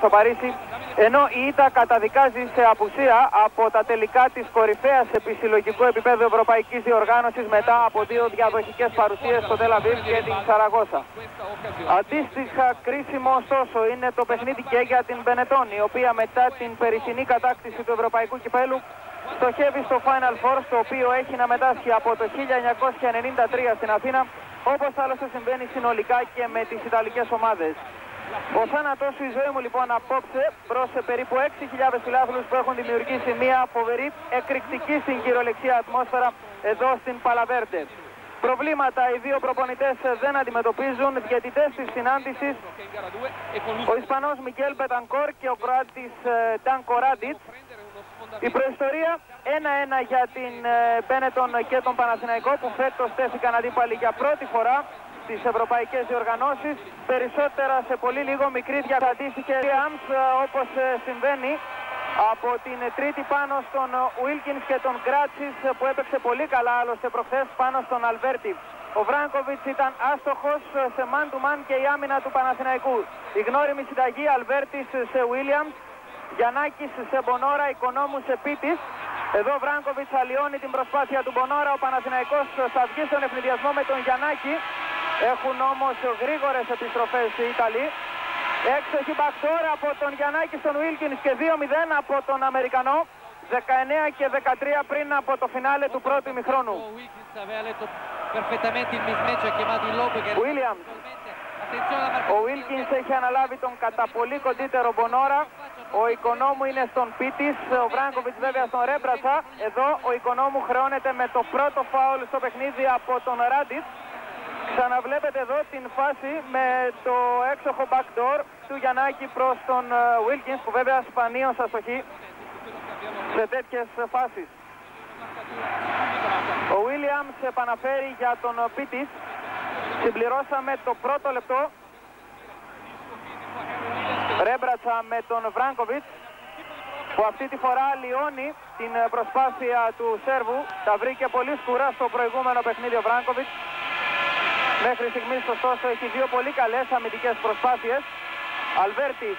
στο Παρίσι, ενώ η ΙΤΑ καταδικάζει σε απουσία από τα τελικά της κορυφαίας επισυλλογικού επίπεδου ευρωπαϊκής διοργάνωσης μετά από δύο διαδοχικές παρουσίες στο Τελαβίβ και την Σαραγώσα. Αντίστοιχα κρίσιμο ωστόσο είναι το παιχνίδι και για την Μπενετών, η οποία μετά την περσινή κατάκτηση του ευρωπαϊκού κυπέλου στοχεύει στο Final Four, στο οποίο έχει να μετάσχει από το 1993 στην Αθήνα, όπως άλλωστε συμβαίνει συνολικά και με τις Ιταλικές ομάδες. Ο θάνατος σου η ζωή μου λοιπόν απόψε προς περίπου 6.000 φιλάθλους που έχουν δημιουργήσει μια φοβερή εκρηκτική στην κυριολεξία ατμόσφαιρα εδώ στην Παλαβέρτε. Προβλήματα οι δύο προπονητές δεν αντιμετωπίζουν, διαιτητές της συνάντησης ο Ισπανός Μικέλ Πετανκόρ και ο Κροάτης Τάνκο Ράντιτς. Η προϊστορία 1-1 για την Μπένετον και τον Παναθηναϊκό που φέτος τέθηκαν αντίπαλοι για πρώτη φορά στις ευρωπαϊκές διοργανώσεις. Περισσότερα σε πολύ λίγο μικρή διατατήθηκε Άμς όπως συμβαίνει από την τρίτη πάνω στον Βίλκινς και τον Γκράτσις που έπαιξε πολύ καλά άλλωστε προχθές πάνω στον Αλβέρτη. Ο Βράγκοβιτς ήταν άστοχος σε man to man και η άμυνα του Παναθηναϊκού. Η γνώριμη συνταγή Αλβέρτης σε Βίλιαμς, Γιαννάκης σε Μπονόρα, Οικονόμους σε Πίτης. Εδώ ο Βράγκοβιτς αλλοιώνει την προσπάθεια του Μπονόρα, ο Παναθηναϊκός θα βγει στον ευνηδιασμό με τον Γιαννάκη. Έχουν όμως γρήγορες επιστροφές οι Ιταλοί. Έξοχη μπακτόρα από τον Γιαννάκη στον Βίλκινς και 2-0 από τον Αμερικανό. 19 και 13 πριν από το φινάλε του πρώτου ημιχρόνου. Williams. Ο Βίλκινς έχει αναλάβει τον κατά πολύ κοντύτερο Μπονόρα. Ο Οικονόμου είναι στον Πίτης, ο Βράγκοβιτς βέβαια στον Ρέμπρατσα. Εδώ ο Οικονόμου χρεώνεται με το πρώτο φάουλ στο παιχνίδι από τον Ράντιτς. Ξαναβλέπετε εδώ την φάση με το έξοχο backdoor του Γιαννάκη προς τον Wilkins που βέβαια σπανίως αστοχεί σε τέτοιες φάσεις. Ο Williams επαναφέρει για τον Πίτης. Συμπληρώσαμε το πρώτο λεπτό. Ρέμπρατσα με τον Βράγκοβιτς που αυτή τη φορά λιώνει την προσπάθεια του Σέρβου. Τα βρήκε πολύ σκουρά στο προηγούμενο παιχνίδι ο Βράγκοβιτς. Μέχρι στιγμής ωστόσο έχει δύο πολύ καλές αμυντικές προσπάθειες. Αλβέρτης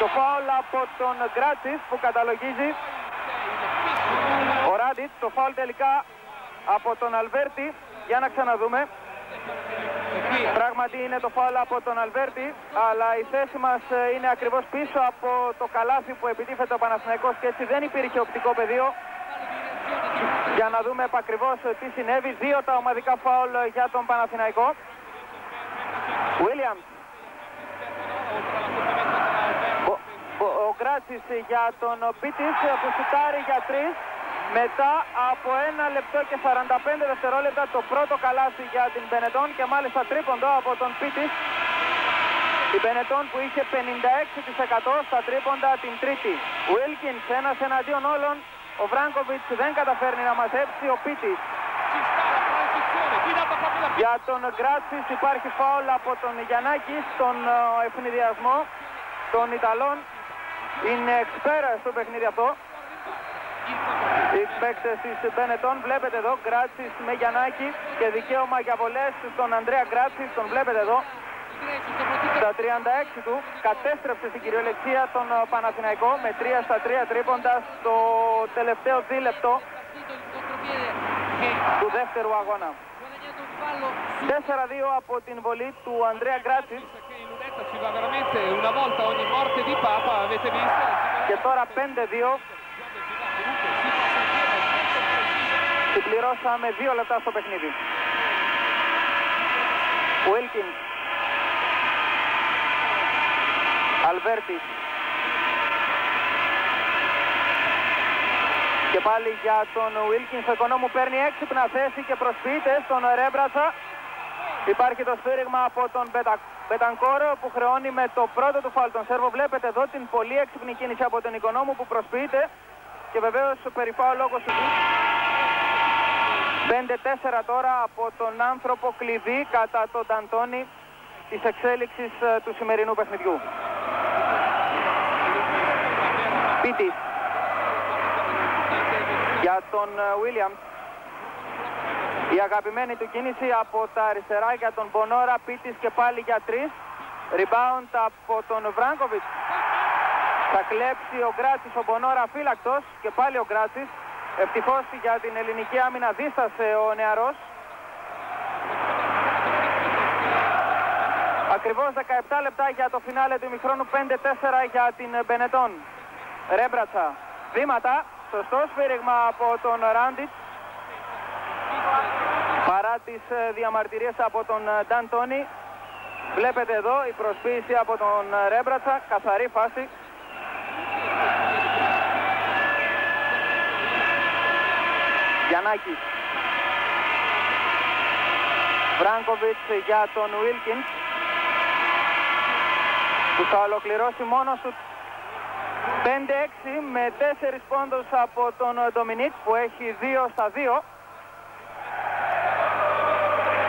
το φάουλ από τον Γκράτσις που καταλογίζει. Ο Ράντιτς το φάουλ τελικά από τον Αλβέρτη. Για να ξαναδούμε. Πράγματι είναι το φάουλ από τον Αλβέρτη, αλλά η θέση μας είναι ακριβώς πίσω από το καλάθι που επιτίθεται ο Παναθηναϊκός και έτσι δεν υπήρχε οπτικό πεδίο. Για να δούμε επακριβώς τι συνέβη. Δύο τα ομαδικά φάουλ για τον Παναθηναϊκό. Williams. Ο, ο Γκράτσις για τον Πίτης που σουτάρει για τρεις. Μετά από ένα λεπτό και 45 δευτερόλεπτα το πρώτο καλάθι για την Μπενετών και μάλιστα τρίποντο από τον Πίτης. Η Μπενετών που είχε 56% στα τρίποντα την τρίτη. Wilkins ένας εναντίον όλων. Ο Βράγκοβιτς δεν καταφέρνει να μαζέψει. Ο Πίτης. Για τον Γκράτσις υπάρχει φάουλ από τον Γιαννάκη στον ευνηδιασμό των Ιταλών. Είναι εξπέρας στο παιχνίδι αυτό. Οι παίκτες της Μπενετών βλέπετε εδώ Γκράτσις με Γιαννάκη και δικαίωμα για βολές στον Ανδρέα Γκράτσις τον βλέπετε εδώ στα 36 του κατέστρεψε στην κυριολεξία τον Παναθηναϊκό με 3 στα 3 τρίποντας στο τελευταίο δίλεπτο του δεύτερου αγώνα. 4-2 από την βολή του Ανδρέα Γκράτσις και τώρα 5-2 Συμπληρώσαμε δύο λεπτά στο παιχνίδι. Wilkins. Αλβέρτης. Και πάλι για τον Wilkins, ο οικονόμου παίρνει έξυπνα θέση και προσποιείται στον Ρέμπρατσα. Υπάρχει το σφύριγμα από τον Μπετανκόρο που χρεώνει με το πρώτο του φάλ τον Σέρβο. Βλέπετε εδώ την πολύ έξυπνη κίνηση από τον οικονόμου που προσποιείται και βεβαίως περιφάω λόγω του 5-4 τώρα από τον άνθρωπο κλειδί κατά τον Ταντώνη της εξέλιξης του σημερινού παιχνιδιού. Πίτης για τον Williams η αγαπημένη του κίνηση από τα αριστερά για τον Μπονόρα Πίτης και πάλι για τρεις Rebound από τον Βράγκοβιτς. Θα κλέψει ο Γκράτσης, ο Μπονόρα φύλακτος και πάλι ο Γκράτσης. Ευτυχώς για την ελληνική άμυνα δίστασε ο νεαρός. Ακριβώς 17 λεπτά για το φινάλε του ημιχρόνου 5-4 για την Μπενετών. Ρέμπρατσα, βήματα, σωστό σφύριγμα από τον Ράντιτς. Παρά τις ε, διαμαρτυρίες από τον ε, Νταν Τόνι. Βλέπετε εδώ η προσποίηση από τον ε, Ρέμπρατσα, καθαρή φάση. Γιαννάκης. Βράγκοβιτς για τον Βίλκινς που θα ολοκληρώσει μόνος του 5-6 με 4 πόντους από τον Ντομινίκ που έχει 2 στα 2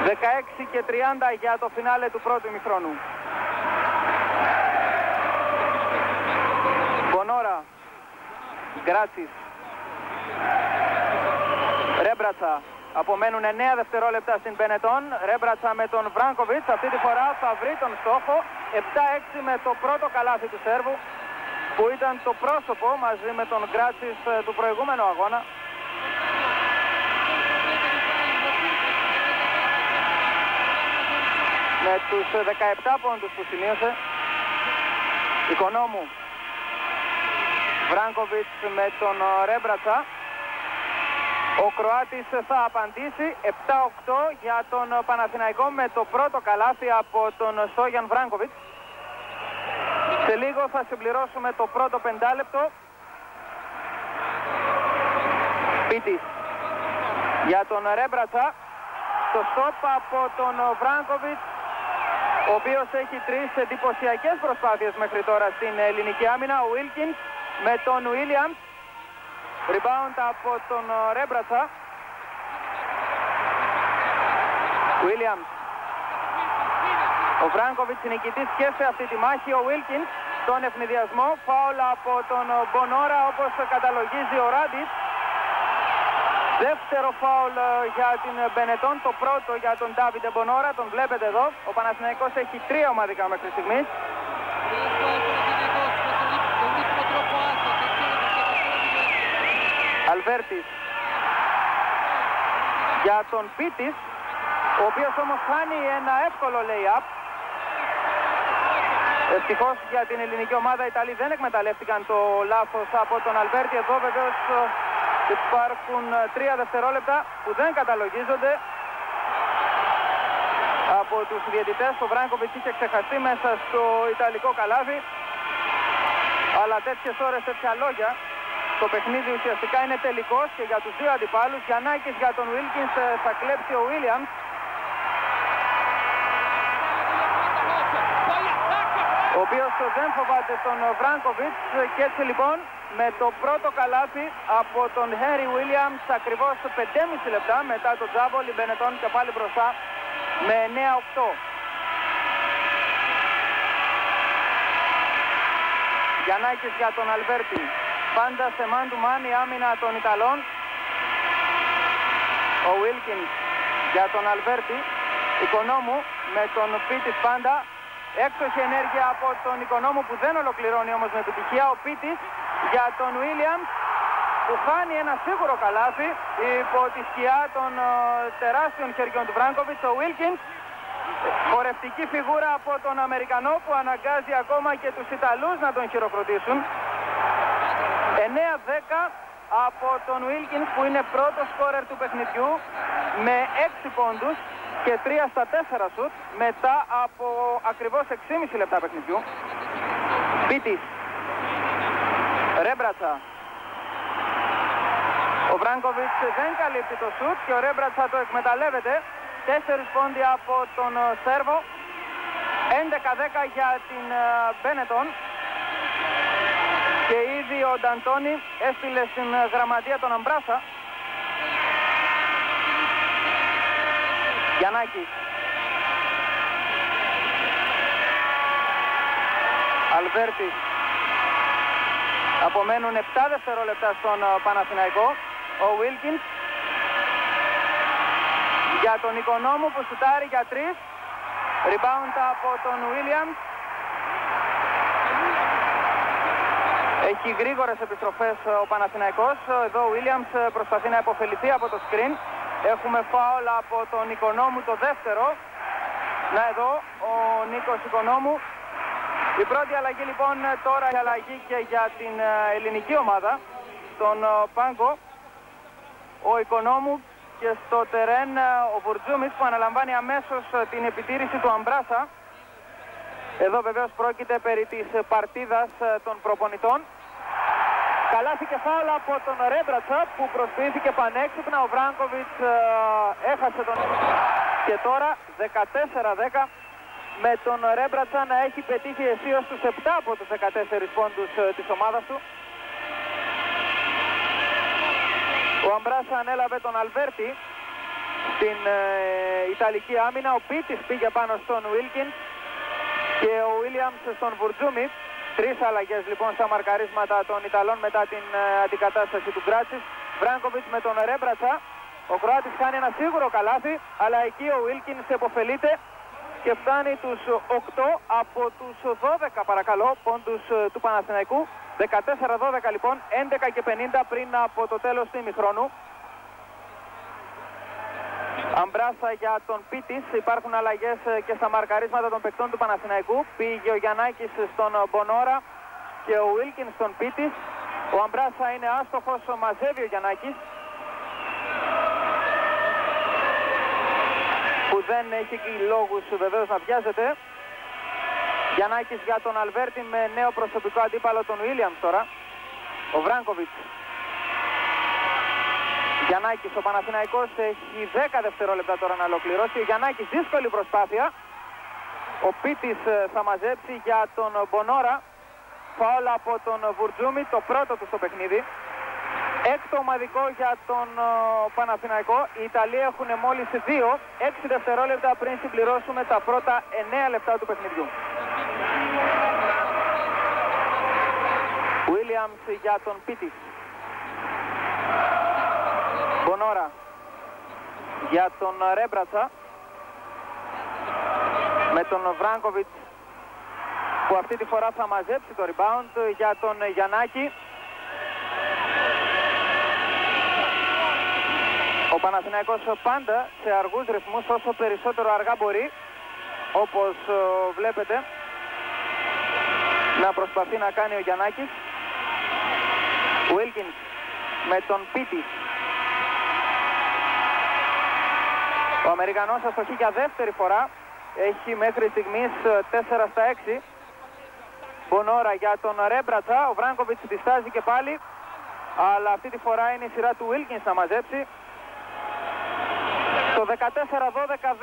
16 και 30 για το φινάλε του πρώτου ημιχρόνου Μπονόρα Γκράτσις Ρέμπρατσα Απομένουν 9 δευτερόλεπτα στην Μπενετών. Ρέμπρατσα με τον Βράγκοβιτς. Αυτή τη φορά θα βρει τον στόχο. 7-6 με το πρώτο καλάθι του Σέρβου που ήταν το πρόσωπο μαζί με τον Γκράτσις ε, του προηγούμενου αγώνα. Με τους 17 πόντους που σημείωσε. Οικονόμου. Βράγκοβιτς με τον ε, Ρέμπρατσα. Ο Κροάτης θα απαντήσει 7-8 για τον Παναθηναϊκό με το πρώτο καλάθι από τον Σόγιαν Βράγκοβιτς. Σε λίγο θα συμπληρώσουμε το πρώτο πεντάλεπτο. Πίτης για τον Ρέμπρατσα. Το στόπ από τον Βράγκοβιτς ο οποίος έχει τρεις εντυπωσιακές προσπάθειες μέχρι τώρα στην ελληνική άμυνα. Ο Βίλκινς με τον Βίλιαμς Rebound από τον ε, Ρέμπρατσα. Williams. Ο Βράγκοβιτς νικητής και σε αυτή τη μάχη. Ο Wilkins στον ευνηδιασμό. Φάουλ από τον ε, Μπονόρα όπως καταλογίζει ο Ράντιτ. Δεύτερο φάουλ ε, για την Μπενετών, το πρώτο για τον Ντάβιντε Μπονόρα, τον βλέπετε εδώ. Ο Παναθηναϊκός έχει τρία ομαδικά μέχρι στιγμής. Αλβέρτης για τον Πίτης ο οποίος όμως χάνει ένα εύκολο lay-up. Ευτυχώς για την ελληνική ομάδα οι Ιταλοί δεν εκμεταλλεύτηκαν το λάθος από τον Αλβέρτη. Εδώ βεβαίως υπάρχουν τρία δευτερόλεπτα που δεν καταλογίζονται. Από τους διαιτητές ο Βράγκοβιτς είχε ξεχαστεί μέσα στο Ιταλικό καλάβι αλλά τέτοιες ώρες τέτοια λόγια το παιχνίδι ουσιαστικά είναι τελικός και για τους δύο αντιπάλους. Γιαννάκης για τον Βίλκινς ε, θα κλέψει ο Βίλιαμς. Ο οποίος δεν φοβάται τον Βράγκοβιτς και έτσι λοιπόν με το πρώτο καλάθι από τον Χέρι Βίλιαμς ακριβώς 5,5 λεπτά μετά το τζάμπο Λιμπενετών και πάλι μπροστά με 9-8. Γιαννάκης για τον Αλβέρτη. Πάντα σε man to man η άμυνα των Ιταλών. Ο Βίλκινς για τον Αλβέρτη. Οικονόμου με τον Πίτης πάντα. Έξοχη ενέργεια από τον Οικονόμου που δεν ολοκληρώνει όμως με επιτυχία. Ο Πίτης για τον Βίλιαμς που χάνει ένα σίγουρο καλάθι υπό τη σκιά των ε, τεράστιων χεριών του Βράγκοβιτς. Ο Βίλκινς χορευτική φιγούρα από τον Αμερικανό που αναγκάζει ακόμα και τους Ιταλούς να τον χειροκροτήσουν. 9-10 από τον Βίλκινς που είναι πρώτος σκόρερ του παιχνιδιού με 6 πόντους και 3 στα 4 σουτ μετά από ακριβώς 6,5 λεπτά παιχνιδιού. Πίτης. Ρέμπρατσα. Ο Βράγκοβιτς δεν καλύπτει το σουτ και ο Ρέμπρατσα το εκμεταλλεύεται. 4 πόντι από τον Σέρβο. 11-10 για την Μπένετον. Και ήδη ο Νταντώνη έστειλε στην γραμματεία τον Αμπράσα. Γιαννάκη. Αλβέρτη. Απομένουν 7 δευτερόλεπτα στον ε, Παναθηναϊκό. Ο Βίλκινς. Για τον Οικονόμου που σουτάρει για 3. Rebound από τον Williams. Έχει γρήγορες επιστροφές ο Παναθηναϊκός. Εδώ ο Williams προσπαθεί να υποφεληθεί από το screen. Έχουμε φάουλ από τον Οικονόμου το δεύτερο. Να εδώ ο Νίκος Οικονόμου. Η πρώτη αλλαγή λοιπόν τώρα η αλλαγή και για την ε, ελληνική ομάδα. Τον ε, Πάγκο. Ο Οικονόμου και στο τερέν ε, ο Βουρτζούμης που αναλαμβάνει αμέσως την επιτήρηση του Αμπράσα. Εδώ βεβαίως πρόκειται περί της παρτίδας των προπονητών. Καλάθη και φάουλα από τον Ρέμπρατσα που προσποιήθηκε πανέξυπνα. Ο Βράγκοβιτς έχασε τον... Και τώρα 14-10 με τον Ρέμπρατσα να έχει πετύχει αισίως τους 7 από τους 14 πόντους της ομάδας του. Ο Αμπράσα ανέλαβε τον Αλβέρτη στην ε, Ιταλική άμυνα. Ο Πίτης πήγε πάνω στον Βίλκιν και ο Βίλιαμς στον Βουρτζούμι. Τρεις αλλαγές λοιπόν στα μαρκαρίσματα των Ιταλών μετά την ε, αντικατάσταση του Γκράτσης. Βράγκοβιτς με τον Ρέμπρατσα. Ο Κροάτης κάνει ένα σίγουρο καλάθι, αλλά εκεί ο Βίλκιν επωφελείται και φτάνει τους 8 από τους 12 παρακαλώ πόντους ε, του Παναθηναϊκού. 14-12 λοιπόν, 11 και 50 πριν από το τέλος του ημιχρόνου. Αμπράσα για τον Πίτης, υπάρχουν αλλαγές ε, και στα μαρκαρίσματα των παικτών του Παναθηναϊκού. Πήγε ο Γιαννάκης στον Μπονόρα και ο Βίλκιν στον Πίτης. Ο Αμπράσα είναι άστοχος, μαζεύει ο Γιαννάκης. Που δεν έχει λόγους βεβαίως να βιάζεται. Γιαννάκης για τον Αλβέρτη με νέο προσωπικό αντίπαλο τον Βίλιαμ τώρα. Ο Βράγκοβιτς. Γιαννάκης ο Παναθηναϊκός έχει 10 δευτερόλεπτα τώρα να ολοκληρώσει. Ο Γιαννάκης δύσκολη προσπάθεια. Ο Πίτης ε, θα μαζέψει για τον Μπονόρα. Φάουλα από τον Βουρτζούμι, το πρώτο του στο παιχνίδι. Έκτο ομαδικό για τον uh, Παναθηναϊκό. Οι Ιταλοί έχουν μόλις 2, 6 δευτερόλεπτα πριν συμπληρώσουμε τα πρώτα 9 λεπτά του παιχνιδιού. Williams για τον Πίτη. Μπονόρα για τον Ρέμπρατσα. Με τον Βράγκοβιτς που αυτή τη φορά θα μαζέψει το rebound για τον Γιαννάκη. Ο Παναθηναϊκός πάντα σε αργούς ρυθμούς όσο περισσότερο αργά μπορεί όπως ε, βλέπετε να προσπαθεί να κάνει ο Γιαννάκης Βίλκινς με τον Πίτη ο Αμερικανός αστοχεί για δεύτερη φορά έχει μέχρι στιγμής 4 ε, στα 6 Μπονόρα για τον Ρέμπρατσα ο Βράγκοβιτς διστάζει και πάλι αλλά αυτή τη φορά είναι η σειρά του Βίλκινς να μαζέψει το 14-12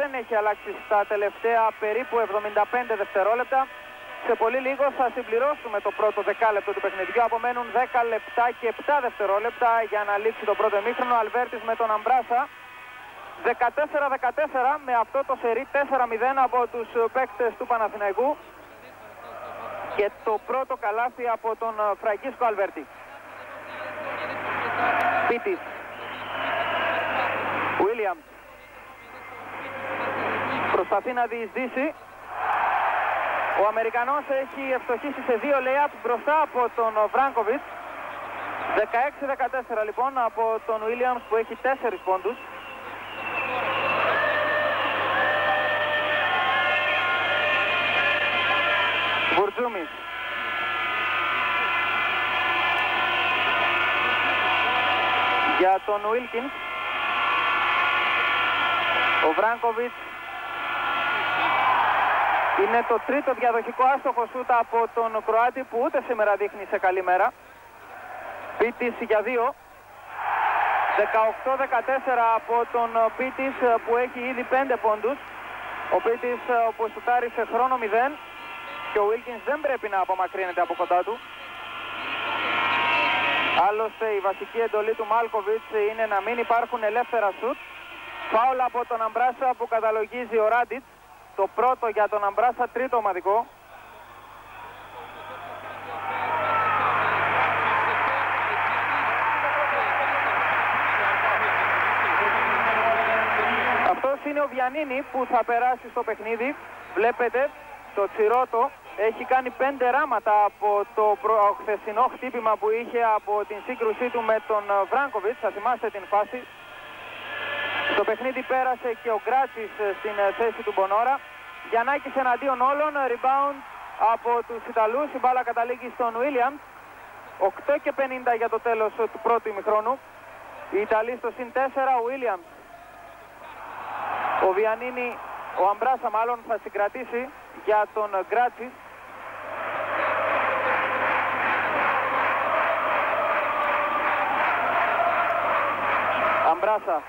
δεν έχει αλλάξει στα τελευταία περίπου 75 δευτερόλεπτα. Σε πολύ λίγο θα συμπληρώσουμε το πρώτο δεκάλεπτο του παιχνιδιού. Απομένουν 10 λεπτά και 7 δευτερόλεπτα για να λήξει το πρώτο εμίχρονο. Αλβέρτης με τον Αμπράσα. 14-14 με αυτό το σερί 4-0 από τους παίκτες του Παναθηναϊκού. Και το πρώτο καλάθι από τον Φραγκίσκο Αλβέρτη. Πίτης. Williams προσπαθεί να διεισδύσει. Ο Αμερικανός έχει ευστοχήσει σε δύο layup μπροστά από τον Βράγκοβιτς. 16-14 λοιπόν από τον Williams που έχει 4 πόντους. Βουρτζούμις. Για τον Wilkins. Ο Βράγκοβιτς είναι το τρίτο διαδοχικό άστοχο σούτα από τον Κροάτη που ούτε σήμερα δείχνει σε καλή μέρα. Πίτης για δύο. 18-14 από τον Πίτης που έχει ήδη 5 πόντους. Ο Πίτης που σουτάρει σε χρόνο 0 και ο Βίλκινς δεν πρέπει να απομακρύνεται από κοντά του. Άλλωστε η βασική εντολή του Μάλκοβιτς είναι να μην υπάρχουν ελεύθερα σουτ. Φάουλα από τον Αμπράσα που καταλογίζει ο Ράντιτς. Το πρώτο για τον Αμπράσα, τρίτο ομαδικό. Αυτός είναι ο Βιανίνη που θα περάσει στο παιχνίδι. Βλέπετε το Τσιρότο έχει κάνει πέντε ράματα από το χθεσινό χτύπημα που είχε από την σύγκρουσή του με τον Βράγκοβιτς. Θα θυμάστε την φάση. Στο παιχνίδι πέρασε και ο Γκράτσης στην θέση του Μπονόρα. Γιαννάκης εναντίον όλων, rebound από τους Ιταλούς. Η μπάλα καταλήγει στον Williams. 8 και 50 για το τέλος του πρώτου ημιχρόνου. Οι Ιταλοί στο συν 4, ο Williams. Ο Βιανίνη, ο Αμπράσα μάλλον θα συγκρατήσει για τον Γκράτσι. Αμπράσα.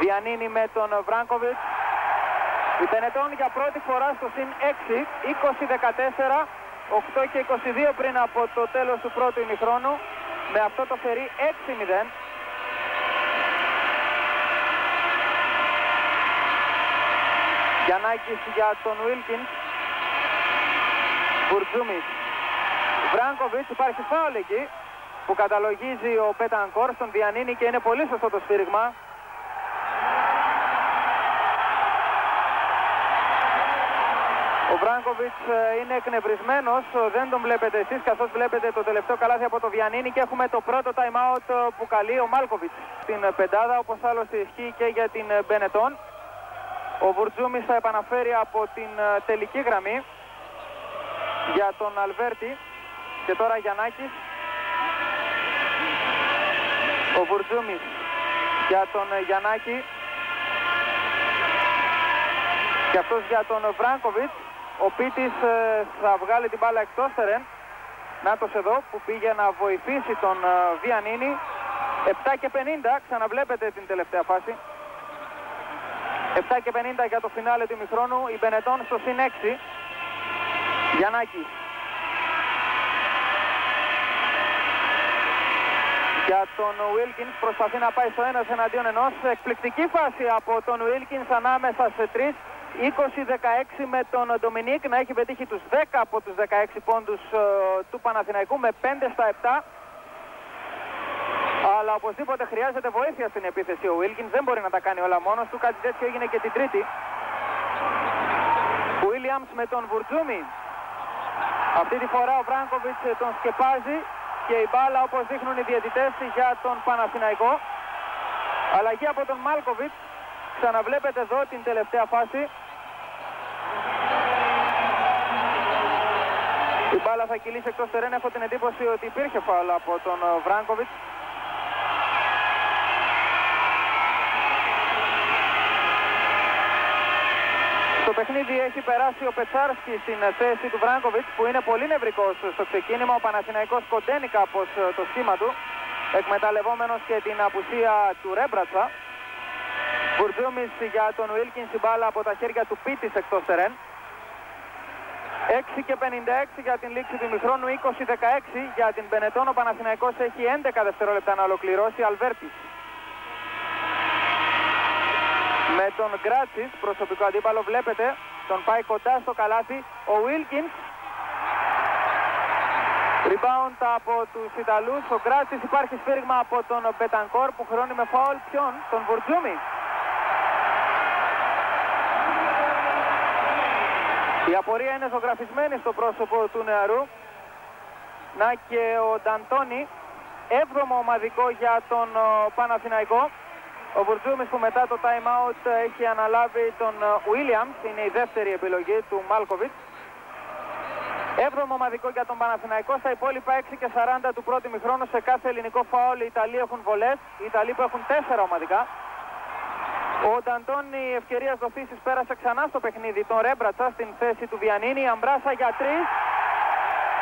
Βιανίνη με τον Βράγκοβιτς. Η Πενετών για πρώτη φορά στο συν 6, 20-14, 8 και 22 πριν από το τέλος του πρώτου ημιχρόνου. Με αυτό το φερεί 6-0. Γιαννάκης για τον Βίλκιν. Μπουρτζούμις. Βράγκοβιτς υπάρχει φάουλ εκεί που καταλογίζει ο Πέτανκορ στον Διανίνη και είναι πολύ σωστό το σφύριγμα. Ο Βράγκοβιτς ε, είναι εκνευρισμένος, δεν τον βλέπετε εσείς καθώς βλέπετε το τελευταίο καλάθι από το Βιανίνη και έχουμε το πρώτο time out που καλεί ο Μάλκοβιτς στην πεντάδα όπως άλλωστε ισχύει και για την Μπενετών. Ο Βουρτζούμις θα επαναφέρει από την ε, τελική γραμμή για τον Αλβέρτη και τώρα Γιαννάκης. Ο Βουρτζούμις για τον ε, Γιαννάκη και αυτός για τον Βράγκοβιτς ο Πίτης ε, θα βγάλει την μπάλα εκτός τερεν. Νάτος εδώ που πήγε να βοηθήσει τον ε, Βιανίνη. 7 και 50, ξαναβλέπετε την τελευταία φάση. 7 και 50 για το φινάλε του ημιχρόνου. Η Μπενετών στο συν 6. Γιαννάκη. Για τον Βίλκινς προσπαθεί να πάει στο ένας εναντίον ενός. Εκπληκτική φάση από τον Βίλκινς ανάμεσα σε 3. 20-16 με τον Ντομινίκ να έχει πετύχει τους 10 από τους 16 πόντους ε, του Παναθηναϊκού με 5 στα 7. Αλλά οπωσδήποτε χρειάζεται βοήθεια στην επίθεση ο Βίλκιν. Δεν μπορεί να τα κάνει όλα μόνος του. Κάτι τέτοιο έγινε και την Τρίτη. Βίλιαμς με τον Βουρτζούμι. Αυτή τη φορά ο Βράγκοβιτς τον σκεπάζει και η μπάλα όπως δείχνουν οι διαιτητές για τον Παναθηναϊκό. Αλλαγή από τον Μάλκοβιτς. Ξαναβλέπετε εδώ την τελευταία φάση. Η μπάλα θα κυλήσει εκτός τερέν. Έχω την εντύπωση ότι υπήρχε φάουλ από τον ε, Βράγκοβιτς. Στο παιχνίδι έχει περάσει ο Πετσάρσκι στην ε, θέση του Βράγκοβιτς που είναι πολύ νευρικός στο ξεκίνημα. Ο Παναθηναϊκός κοντένει κάπως ε, το σχήμα του εκμεταλλευόμενος και την απουσία του Ρέμπρατσα. Μπουρτζούμις για τον Βίλκιν η μπάλα από τα χέρια του Πίτης εκτός τερέν. 6 και 56 για την λήξη του ημιχρόνου, 20-16 για την Μπενετών. Ο Παναθηναϊκός έχει 11 δευτερόλεπτα να ολοκληρώσει. Αλβέρτης. Με τον Γκράτσις, προσωπικό αντίπαλο, βλέπετε, τον πάει κοντά στο καλάθι. Ο Βίλκινς. Rebound από τους Ιταλούς. Ο Γκράτσις υπάρχει σφύριγμα από τον Μπετανκόρ που χρώνει με φάουλ ποιον, τον Βουρτζούμι. Η απορία είναι ζωγραφισμένη στο πρόσωπο του νεαρού. Να και ο Νταντώνη, έβδομο ομαδικό για τον Παναθηναϊκό. Ο Βουρτζούμις που μετά το time out έχει αναλάβει τον Williams, είναι η δεύτερη επιλογή του Μάλκοβιτς. Έβδομο ομαδικό για τον Παναθηναϊκό. Στα υπόλοιπα 6 και 40 του πρώτου μηχρόνου σε κάθε ελληνικό φάουλ οι Ιταλοί έχουν βολές. Οι Ιταλοί που έχουν 4 ομαδικά. Ο Νταντώνη ευκαιρία δοθήση πέρασε ξανά στο παιχνίδι τον Ρέμπρατσα στην θέση του Βιανίνη. Αμπράσα για 3.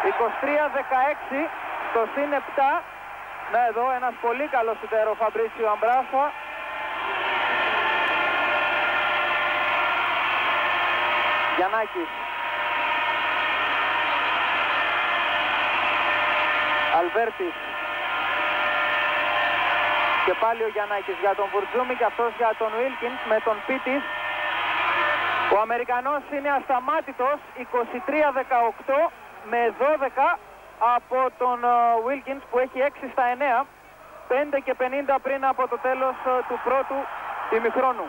23-16 στο συν 7. Να εδώ ένας πολύ καλός σουτέρο Φαμπρίσιο Αμπράσα. Γιαννάκης. Αλβέρτης. Και πάλι ο Γιαννάκης για τον Βουρτζούμι και αυτός για τον Βίλκινς με τον Πίτης. Ο Αμερικανός είναι ασταμάτητος 23-18 με 12 από τον Βίλκινς που έχει 6 στα 9. 5 και 50 πριν από το τέλος ε, του πρώτου ημιχρόνου.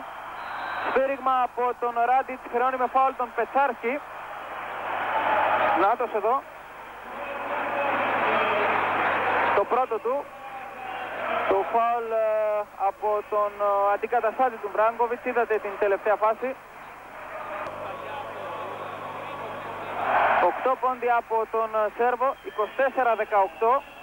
Σφύριγμα από τον Ράντιτς χρεώνει με φάουλ τον Πετσάρσκι. Νάτος εδώ. Το πρώτο του. Το φάουλ ε, από τον ε, αντικαταστάτη του Μπράγκοβιτς. Είδατε την τελευταία φάση. 8 πόντι από τον ε, Σέρβο. 24-18.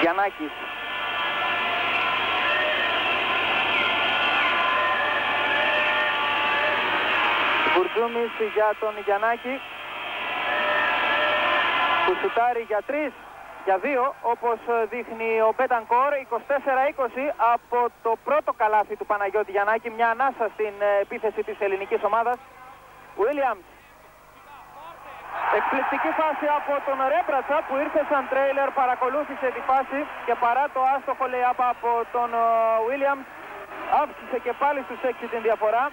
Γιαννάκης. Μπουρτζούμης για τον Γιαννάκη που σουτάρει για 3 για 2 όπως δείχνει ο Μπέτανκορ 24-20 από το πρώτο καλάθι του Παναγιώτη Γιαννάκη μια ανάσα στην επίθεση της ελληνικής ομάδας Williams Εκπληκτική φάση από τον Ρέμπρατσα που ήρθε σαν τρέιλερ, παρακολούθησε τη φάση και παρά το άστοχο λέει από τον Williams αύξησε και πάλι στους 6 την διαφορά.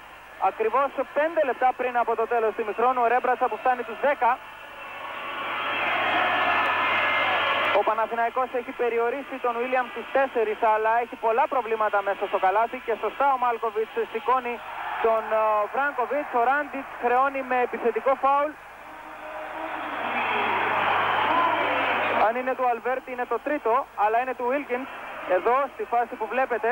Ακριβώς 5 λεπτά πριν από το τέλος του ημιχρόνου ο Ρέμπρατσα που φτάνει τους 10. Ο Παναθηναϊκός έχει περιορίσει τον Williams στους 4 αλλά έχει πολλά προβλήματα μέσα στο καλάθι και σωστά ο Μάλκοβιτς σηκώνει τον Βράνκοβιτς. Ο Ράντιτς χρεώνει με επιθετικό φάουλ Αν είναι του Αλβέρτη είναι το τρίτο, αλλά είναι του Wilkins. Εδώ στη φάση που βλέπετε,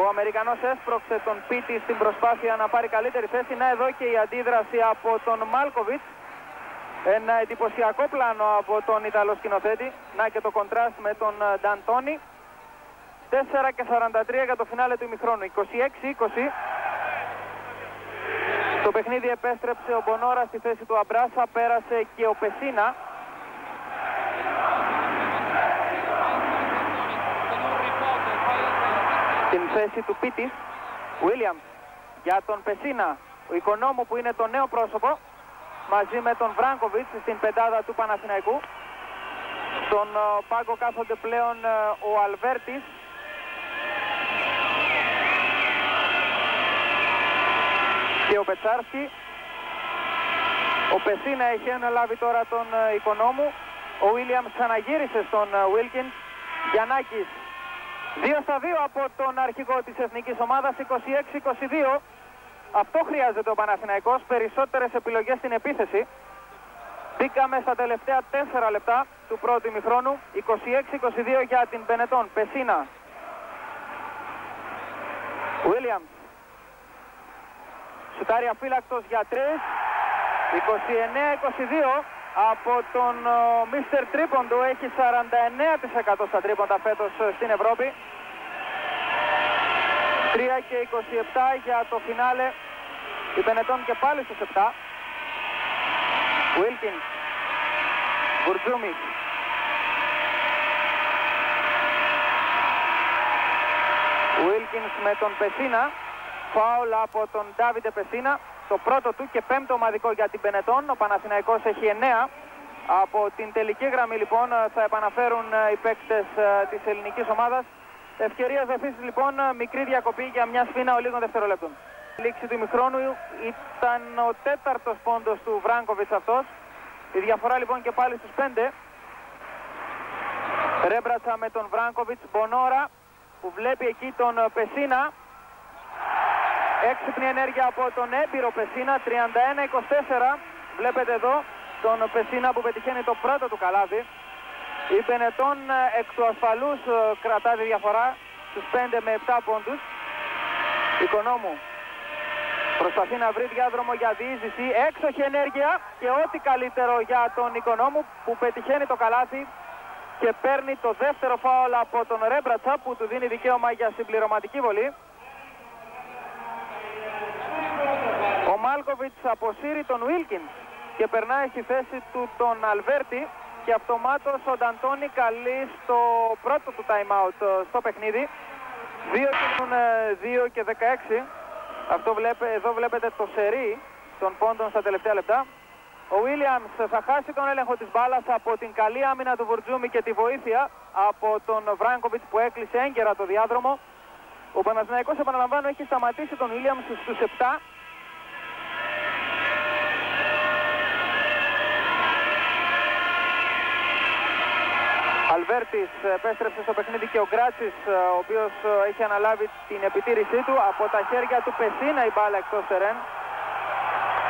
ο Αμερικανός έσπρωξε τον Πίτη στην προσπάθεια να πάρει καλύτερη θέση. Να εδώ και η αντίδραση από τον Μάλκοβιτς. Ένα εντυπωσιακό πλάνο από τον Ιταλό σκηνοθέτη. Να και το κοντράστ με τον Νταντόνι. 4 και 43 για το φινάλε του ημιχρόνου. 26-20. Το παιχνίδι επέστρεψε ο Μπονόρα στη θέση του Αμπράσα, πέρασε και ο Πεσίνα. Στην θέση του Πίτης, Williams για τον Πεσίνα, ο Οικονόμου που είναι το νέο πρόσωπο, μαζί με τον Βράγκοβιτς στην πεντάδα του Παναθηναϊκού. Στον πάγκο κάθονται πλέον ο Αλβέρτης, και ο Πετσάρσκι. Ο Πεσίνα έχει αναλάβει τώρα τον Οικονόμου. Ο Βίλιαμ ξαναγύρισε στον Βίλκιν. Γιαννάκης 2 στα 2 από τον αρχηγό της εθνικής ομάδας 26-22. Αυτό χρειάζεται ο Παναθηναϊκός. Περισσότερες επιλογές στην επίθεση. Μπήκαμε στα τελευταία 4 λεπτά του πρώτου ημιχρόνου. 26-22 για την Πενετών. Πεσίνα. Williams. Σουτάρει αφύλακτος για 3. 29-22 από τον Μίστερ Τρίποντο. Έχει 49% στα τρίποντα φέτος στην Ευρώπη. 3 και 27 για το φινάλε. Η Πενετών και πάλι στους 7. Βίλκιν. Μπουρτζούμις. Βίλκινς με τον Πεσίνα. Φάουλ από τον Ντάβιντε Πεσίνα. Το πρώτο του και πέμπτο ομαδικό για την Πενετών. Ο Παναθηναϊκός έχει 9. Από την τελική γραμμή λοιπόν θα επαναφέρουν οι παίκτες της ελληνικής ομάδας. Ευκαιρίας δεφής λοιπόν μικρή διακοπή για μια σφίνα ολίγων δευτερολέπτων. Λήξη του ημιχρόνου ήταν ο τέταρτος πόντος του Βράγκοβιτς αυτός. Η διαφορά λοιπόν και πάλι στους 5. Ρέμπρατσα με τον Βράγκοβιτς Μπονόρα που βλέπει εκεί τον Πεσίνα. Έξυπνη ενέργεια από τον έμπειρο Πεσίνα, 31-24. Βλέπετε εδώ τον Πεσίνα που πετυχαίνει το πρώτο του καλάδι. Η Πενετών εκ του ασφαλούς κρατά τη διαφορά στους 5 με 7 πόντους. Οικονόμου προσπαθεί να βρει διάδρομο για διείσδυση. Έξοχη ενέργεια και ό,τι καλύτερο για τον Οικονόμου που πετυχαίνει το καλάθι και παίρνει το δεύτερο φάουλ από τον Ρέμπρατσα που του δίνει δικαίωμα για συμπληρωματική βολή. Ο Μάλκοβιτς αποσύρει τον Βίλκινς και περνάει στη θέση του τον Αλβέρτη και αυτομάτως ο Νταντώνη καλεί στο πρώτο του time out στο παιχνίδι. 2 και 2 και 16. Αυτό βλέπε, εδώ βλέπετε το σερί των πόντων στα τελευταία λεπτά. Ο Williams θα χάσει τον έλεγχο της μπάλας από την καλή άμυνα του Βουρτζούμι και τη βοήθεια από τον Βράγκοβιτς που έκλεισε έγκαιρα το διάδρομο. Ο Παναθηναϊκός επαναλαμβάνω έχει σταματήσει τον Williams στους 7 Αλβέρτης επέστρεψε στο παιχνίδι και ο Γκράτσης ο οποίος έχει αναλάβει την επιτήρησή του από τα χέρια του Πεσίνα η μπάλα εκτός τερέν.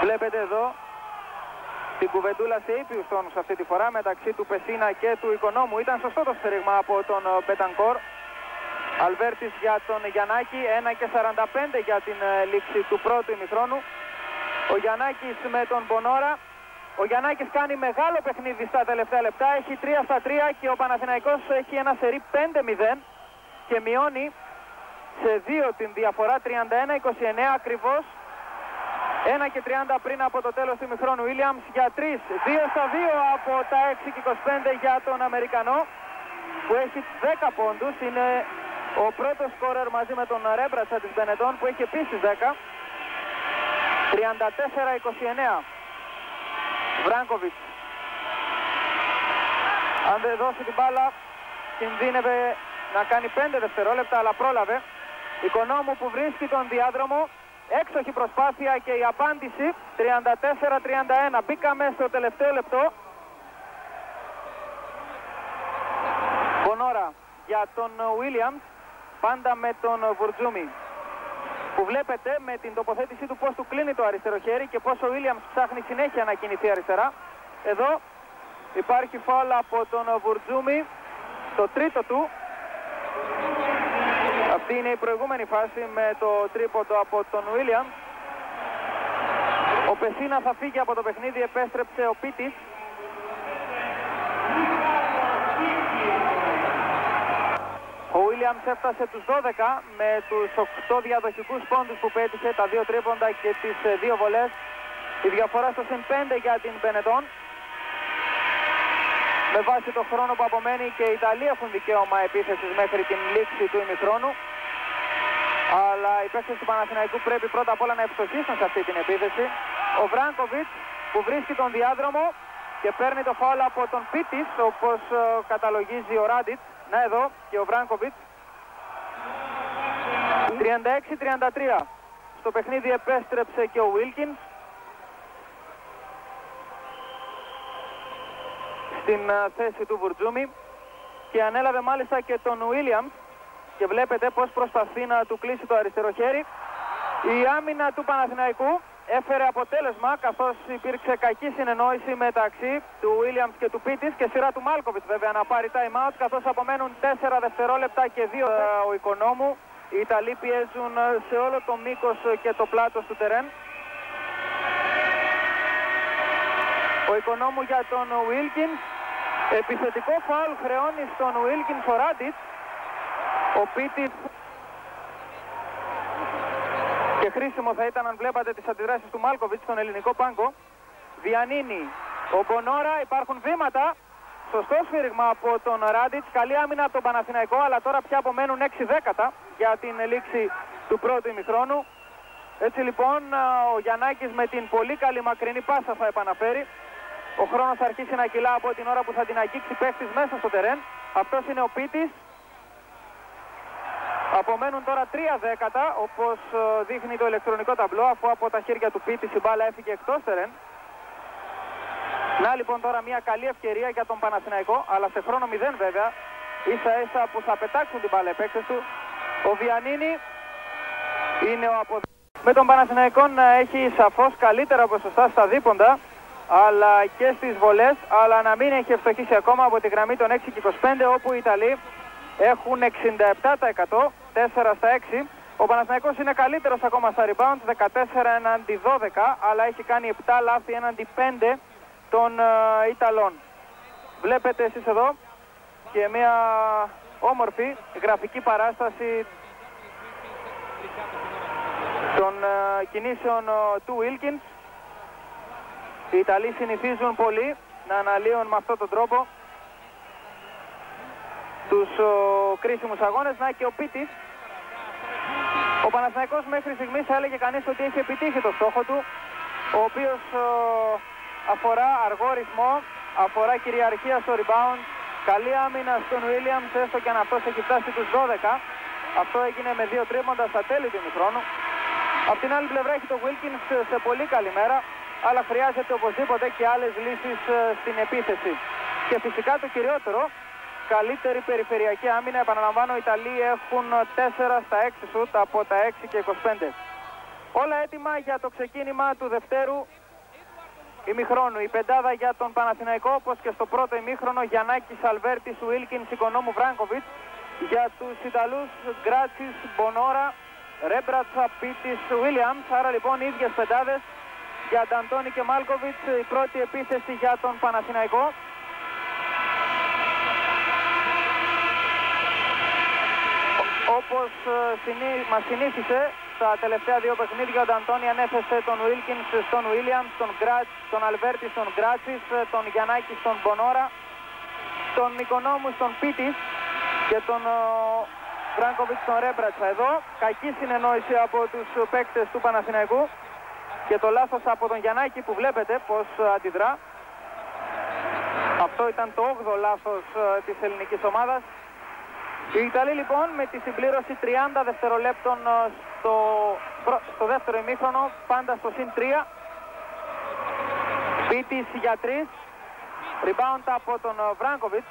Βλέπετε εδώ την κουβεντούλα σε ήπιους τόνους αυτή τη φορά μεταξύ του Πεσίνα και του Οικονόμου. Ήταν σωστό το σφύριγμα από τον Πετανκόρ. Αλβέρτης για τον Γιαννάκη, 1 και 45 για την λήξη του πρώτου ημιχρόνου. Ο Γιαννάκης με τον Μπονόρα. Ο Γιαννάκης κάνει μεγάλο παιχνίδι στα τελευταία λεπτά. Έχει 3 στα 3 και ο Παναθηναϊκός έχει ένα σερί 5-0 και μειώνει σε 2 την διαφορά 31-29 ακριβώς. 1 και 30 πριν από το τέλος του ημιχρόνου. Williams για 3. 2 στα 2 από τα 6 και 25 για τον Αμερικανό που έχει 10 πόντους. Είναι ο πρώτος σκόρερ μαζί με τον Ρέμπρατσα της Μπενετών που έχει επίσης 10. 34-29. Βράγκοβιτς. Αν δεν δώσει την μπάλα, κινδύνευε να κάνει 5 δευτερόλεπτα, αλλά πρόλαβε. Οικονόμου που βρίσκει τον διάδρομο. Έξοχη προσπάθεια και η απάντηση 34-31. Μπήκαμε στο τελευταίο λεπτό. Μπονόρα για τον Williams. Πάντα με τον Βουρτζούμι που βλέπετε με την τοποθέτησή του πώς του κλείνει το αριστερό χέρι και πώς ο Williams ψάχνει συνέχεια να κινηθεί αριστερά. Εδώ υπάρχει φάουλ από τον Βουρτζούμι, το τρίτο του. Αυτή είναι η προηγούμενη φάση με το τρίποντο από τον Williams. Ο Πεσίνα θα φύγει από το παιχνίδι, επέστρεψε ο Πίτης. Williams έφτασε τους 12 με τους 8 διαδοχικούς πόντους που πέτυχε, τα δύο τρίποντα και τις ε, δύο βολές. Η διαφορά στο συν 5 για την Πενετών. Με βάση το χρόνο που απομένει και οι Ιταλοί έχουν δικαίωμα επίθεσης μέχρι την λήξη του ημιχρόνου. Αλλά οι παίκτες του Παναθηναϊκού πρέπει πρώτα απ' όλα να ευστοχήσουν σε αυτή την επίθεση. Ο Βράγκοβιτς που βρίσκει τον διάδρομο και παίρνει το φάουλ από τον Πίτης όπως ε, καταλογίζει ο Ράντιτς. Να εδώ και ο Βράγκοβιτς. 36-33. Στο παιχνίδι επέστρεψε και ο Βίλκινς. Στην θέση του Βουρτζούμι. Και ανέλαβε μάλιστα και τον Βίλιαμς. Και βλέπετε πως προσπαθεί να του κλείσει το αριστερό χέρι. Η άμυνα του Παναθηναϊκού έφερε αποτέλεσμα καθώς υπήρξε κακή συνεννόηση μεταξύ του Williams και του Πίτης και σειρά του Μάλκοβιτς βέβαια να πάρει time out καθώς απομένουν 4 δευτερόλεπτα και 2 ο οικονόμου. Οι Ιταλοί πιέζουν σε όλο το μήκος και το πλάτος του τερέν. Ο οικονόμου για τον Wilkins. Επιθετικό φάουλ χρεώνει στον Wilkins ο Ράντιτς. Ο Πίτης και χρήσιμο θα ήταν αν βλέπατε τις αντιδράσεις του Μάλκοβιτς στον ελληνικό πάγκο. Διανίνη, ο Μπονόρα, υπάρχουν βήματα. Σωστό σφύριγμα από τον Ράντιτς, καλή άμυνα από τον Παναθηναϊκό, αλλά τώρα πια απομένουν 6 δέκατα για την λήξη του πρώτου ημιχρόνου. Έτσι λοιπόν ο Γιαννάκης με την πολύ καλή μακρινή πάσα θα επαναφέρει. Ο χρόνος θα αρχίσει να κυλά από την ώρα που θα την αγγίξει παίχτης μέσα στο τερέν. Αυτός είναι ο Πίτης, Απομένουν τώρα τρία δέκατα, όπως ε, δείχνει το ηλεκτρονικό ταμπλό, αφού από τα χέρια του Πίτη η μπάλα έφυγε εκτός τερεν. Να λοιπόν τώρα μια καλή ευκαιρία για τον Παναθηναϊκό, αλλά σε χρόνο 0 βέβαια, ίσα ίσα που θα πετάξουν την μπάλα επέκτες του. Ο Βιανίνη είναι ο αποδ... Με τον Παναθηναϊκό να έχει σαφώς καλύτερα ποσοστά στα δίποντα, αλλά και στις βολές, αλλά να μην έχει ευστοχήσει ακόμα από τη γραμμή των 6 και 25, όπου οι Ιταλοί έχουν 67%, 4 στα 6. Ο Παναθηναϊκός είναι καλύτερος ακόμα στα rebounds, 14 εναντί 12, αλλά έχει κάνει 7 λάθη εναντί 5 των uh, Ιταλών. Βλέπετε εσείς εδώ και μια όμορφη γραφική παράσταση των uh, κινήσεων uh, του Wilkins. Οι Ιταλοί συνηθίζουν πολύ να αναλύουν με αυτόν τον τρόπο τους ο, κρίσιμους αγώνες. Να και ο Πίτης. Ο Παναθηναϊκός μέχρι στιγμής θα έλεγε κανείς ότι έχει επιτύχει το στόχο του, ο οποίος αφορά αργό ρυθμό, αφορά κυριαρχία στο rebound, καλή άμυνα στον Williams, έστω και αν αυτός έχει φτάσει τους 12. Αυτό έγινε με δύο τρίμοντα στα τέλη του ημιχρόνου. Απ' την άλλη πλευρά έχει το Wilkins σε πολύ καλή μέρα, αλλά χρειάζεται οπωσδήποτε και άλλες λύσεις στην επίθεση. Και φυσικά το κυριότερο καλύτερη περιφερειακή άμυνα. Επαναλαμβάνω, οι Ιταλοί έχουν 4 στα 6 σουτ από τα 6 και 25. Όλα έτοιμα για το ξεκίνημα του δευτέρου ημιχρόνου. Η πεντάδα για τον Παναθηναϊκό, όπως και στο πρώτο ημίχρονο, Γιαννάκης Αλβέρτης, Βίλκινς, Οικονόμου Βράγκοβιτς. Για τους Ιταλούς, Γκράτσις, Μπονόρα, Ρέμπρατσα, Πίτης, Βίλιαμς. Άρα λοιπόν οι ίδιες πεντάδες για Νταντώνη και Μάλκοβιτς. Η πρώτη επίθεση για τον Παναθηναϊκό. Όπως συνή, μας συνήθισε στα τελευταία δύο παιχνίδια ο Νταντώνη ανέθεσε τον Βίλκινς στον Βίλιαμς, τον, Γκράτ, τον Αλβέρτη στον Γκράτσις, τον Γιαννάκη στον Μπονόρα, τον Νικονόμου στον Πίτης και τον Φράνκοβιτς στον Ρέμπρατσα. Εδώ κακή συνεννόηση από τους παίκτες του Παναθηναϊκού και το λάθος από τον Γιαννάκη που βλέπετε πως αντιδρά. Αυτό ήταν το 8ο λάθος της ελληνικής ομάδας. Οι Ιταλοί λοιπόν με τη συμπλήρωση 30 δευτερολέπτων στο, στο δεύτερο ημίχρονο, πάντα στο συν 3. Πίτης για 3. Rebound από τον Βράγκοβιτς.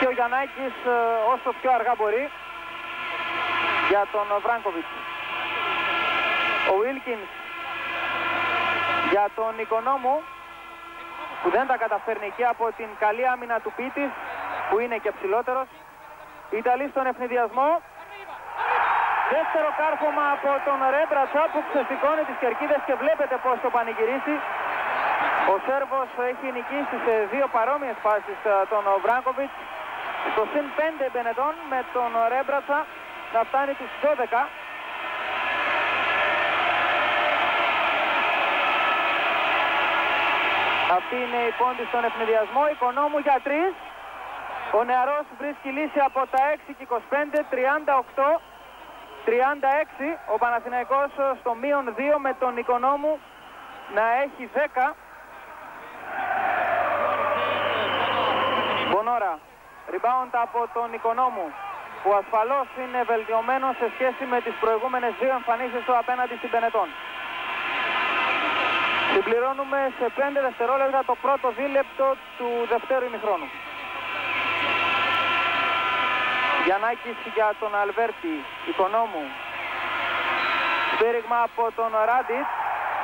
Και ο Γιαννάκης όσο πιο αργά μπορεί για τον Βράγκοβιτς. Ο Βίλκινς για τον Οικονόμου που δεν τα καταφέρνει εκεί από την καλή άμυνα του Πίτης που είναι και ψηλότερος. Οι Ιταλοί στον ευνηδιασμό. Δεύτερο κάρφωμα από τον Ρέμπρατσα που ξεσηκώνει τις κερκίδες και βλέπετε πώς το πανηγυρίσει. Ο Σέρβος έχει νικήσει σε δύο παρόμοιες φάσεις τον Βράγκοβιτς. Στο συν 5 Μπενετών με τον Ρέμπρατσα να φτάνει τους 12. Αυτή είναι η πόντη στον ευνηδιασμό. Οικονόμου για 3. Ο νεαρός βρίσκει λύση από τα 6 και 25, 38, 36. Ο Παναθηναϊκός στο μείον 2 με τον Οικονόμου να έχει 10. Μπονόρα. Rebound από τον Οικονόμου που ασφαλώς είναι βελτιωμένος σε σχέση με τις προηγούμενες δύο εμφανίσεις του απέναντι στην Πενετών. Συμπληρώνουμε σε 5 δευτερόλεπτα το πρώτο δίλεπτο του δευτέρου ημιχρόνου. Γιαννάκης για τον Αλβέρτη, Οικονόμου. Στήριγμα από τον Ράντιτς.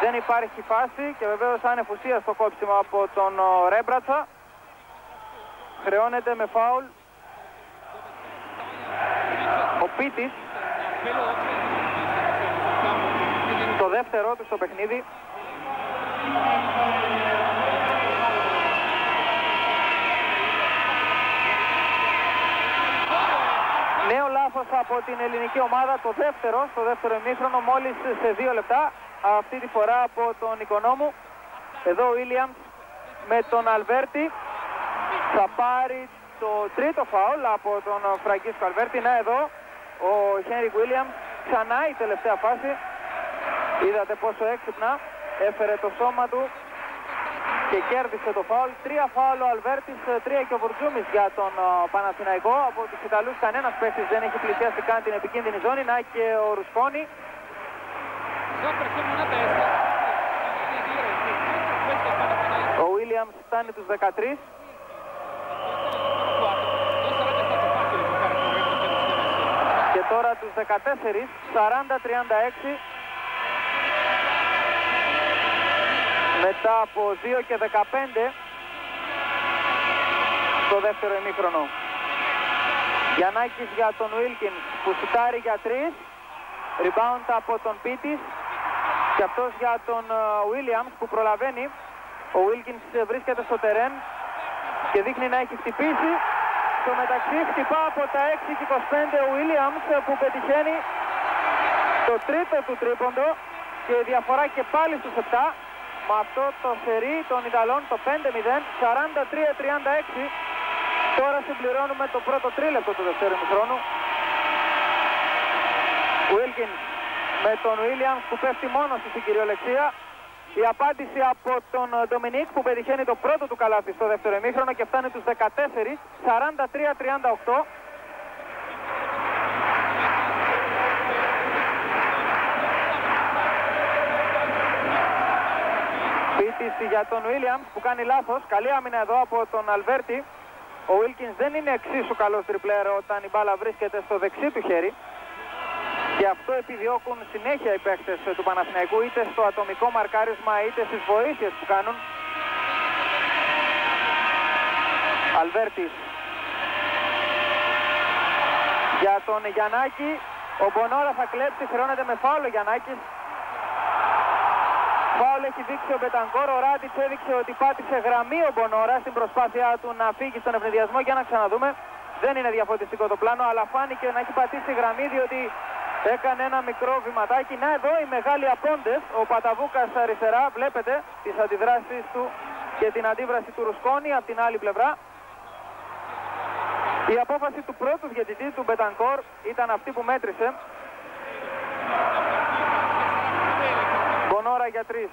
Δεν υπάρχει φάση και βεβαίως ανεφουσία στο κόψιμο από τον Ρέμπρατσα. Χρεώνεται με φάουλ ο Πίτης. Το δεύτερο του στο παιχνίδι. Νέο λάθος από την ελληνική ομάδα, το δεύτερο, στο δεύτερο ημίχρονο, μόλις σε δύο λεπτά. Αυτή τη φορά από τον Οικονόμου. Εδώ ο Williams με τον Αλβέρτη θα πάρει το τρίτο φάουλ από τον Φραγκίσκο Αλβέρτη. Να εδώ ο Χένρικ Williams ξανά η τελευταία φάση. Είδατε πόσο έξυπνα έφερε το σώμα του και κέρδισε το φάουλ. Τρία φάουλ ο Αλβέρτης, τρία και ο Βουρτζούμης για τον Παναθηναϊκό. Από τους Ιταλούς κανένας παίκτης δεν έχει πλησιάσει καν την επικίνδυνη ζώνη. Να και ο Ρουσκόνη. Ο Williams φτάνει τους 13. Και τώρα τους 14, 40-36. Μετά από 2 και 15 στο δεύτερο ημίχρονο. Γιαννάκης για τον Βίλκιν που σουτάρει για 3. Rebound από τον Πίτης και αυτός για τον Williams που προλαβαίνει. Ο Wilkins βρίσκεται στο τερέν και δείχνει να έχει χτυπήσει. Στο μεταξύ χτυπά από τα 6 και 25 ο Williams που πετυχαίνει το τρίτο του τρίποντο και διαφορά και πάλι στους 7 με αυτό το σερί των Ιταλών το 5-0, 43-36. Τώρα συμπληρώνουμε το πρώτο τρίλεπτο του δευτέρου χρόνου. Βίλκιν με τον Βίλιαμς που πέφτει μόνος στην κυριολεξία. Η απάντηση από τον Ντομινίκ που πετυχαίνει το πρώτο του καλάθι στο δεύτερο ημίχρονο και φτάνει τους 14, 43-38. Για τον Williams που κάνει λάθος. Καλή άμυνα εδώ από τον Αλβέρτη. Ο Wilkins δεν είναι εξίσου καλός τριπλέρο όταν η μπάλα βρίσκεται στο δεξί του χέρι. Και αυτό επιδιώκουν συνέχεια οι παίχτες του Παναθηναϊκού είτε στο ατομικό μαρκάρισμα είτε στις βοήθειες που κάνουν. Αλβέρτης για τον Γιαννάκη. Ο Μπονόρα θα κλέψει, χρεώνεται με φάουλο Γιαννάκης. Φάουλ έχει δείξει ο Μπετανκόρ, ο Ράντιτς έδειξε ότι πάτησε γραμμή ο Μπονόρα στην προσπάθειά του να φύγει στον ευνηδιασμό. Για να ξαναδούμε. Δεν είναι διαφωτιστικό το πλάνο, αλλά φάνηκε να έχει πατήσει γραμμή διότι έκανε ένα μικρό βηματάκι. Να εδώ οι μεγάλοι απόντες, ο Παταβούκας αριστερά, βλέπετε τις αντιδράσεις του και την αντίβραση του Ρουσκόνη από την άλλη πλευρά. Η απόφαση του πρώτου διαιτητή του Μπετανκόρ ήταν αυτή που μέτρησε. Μπονόρα για τρεις.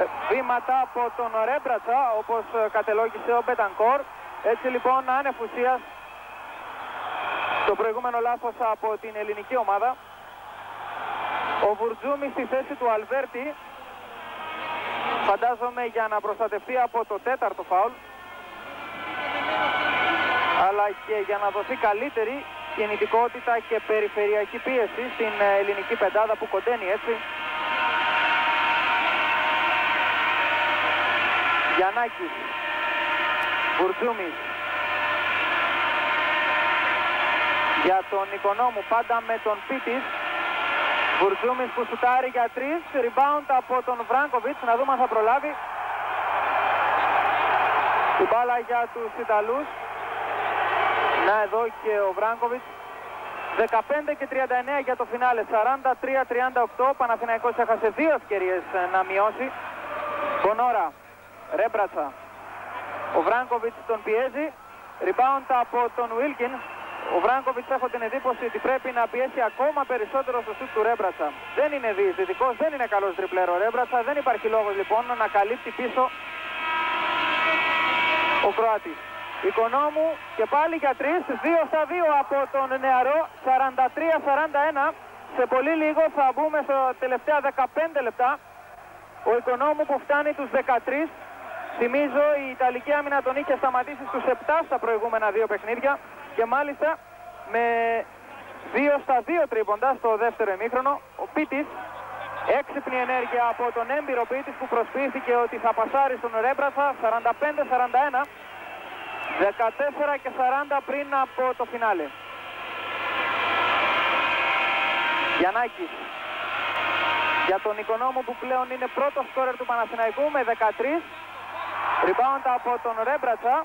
Ε, βήματα από τον Ρέμπρατσα όπως ε, κατελόγησε ο Μπετανκόρ. Έτσι λοιπόν άνευ ουσίας το προηγούμενο λάθος από την ελληνική ομάδα. Ο Βουρτζούμι στη θέση του Αλβέρτη φαντάζομαι για να προστατευτεί από το τέταρτο φάουλ αλλά και για να δοθεί καλύτερη κινητικότητα και περιφερειακή πίεση στην ε, ελληνική πεντάδα που κοντένει έτσι. Γιαννάκης, Βουρτζούμης, για τον Οικονόμου πάντα με τον Πίτης, Βουρτζούμης που σουτάρει για τρεις, rebound από τον Βράγκοβιτς, να δούμε αν θα προλάβει. Την μπάλα για τους Ιταλούς, να εδώ και ο Βράγκοβιτς. 15 και 39 για το φινάλε. 43-38. Παναθηναϊκός έχασε δύο ευκαιρίες ε, να μειώσει. Μπονόρα. Ρέμπρατσα. Ο Βράγκοβιτς τον πιέζει. Rebound από τον Βίλκιν. Ο Βράγκοβιτς έχω την εντύπωση ότι πρέπει να πιέσει ακόμα περισσότερο στο σουτ του Ρέμπρατσα. Δεν είναι διεισδυτικός, δεν είναι καλός τριπλέρο Ρέμπρατσα. Δεν υπάρχει λόγος λοιπόν να καλύπτει πίσω ο Κροάτης. Οικονόμου και πάλι για 3, 2 στα 2 από τον νεαρό, 43-41. Σε πολύ λίγο θα μπούμε στα τελευταία 15 λεπτά. Ο Οικονόμου που φτάνει τους 13. Θυμίζω η Ιταλική άμυνα τον είχε σταματήσει στους 7 στα προηγούμενα δύο παιχνίδια και μάλιστα με 2 στα 2 τρίποντα στο δεύτερο ημίχρονο. Ο Πίτης έξυπνη ενέργεια από τον έμπειρο Πίτης που προσπίθηκε ότι θα πασάρει στον Ρέμπρασα 45-41. 14 και 40 πριν από το φινάλε. Γιαννάκης. Για τον Οικονόμο που πλέον είναι πρώτος σκόρερ του Παναθηναϊκού με 13. Rebound από τον Ρέμπρατσα.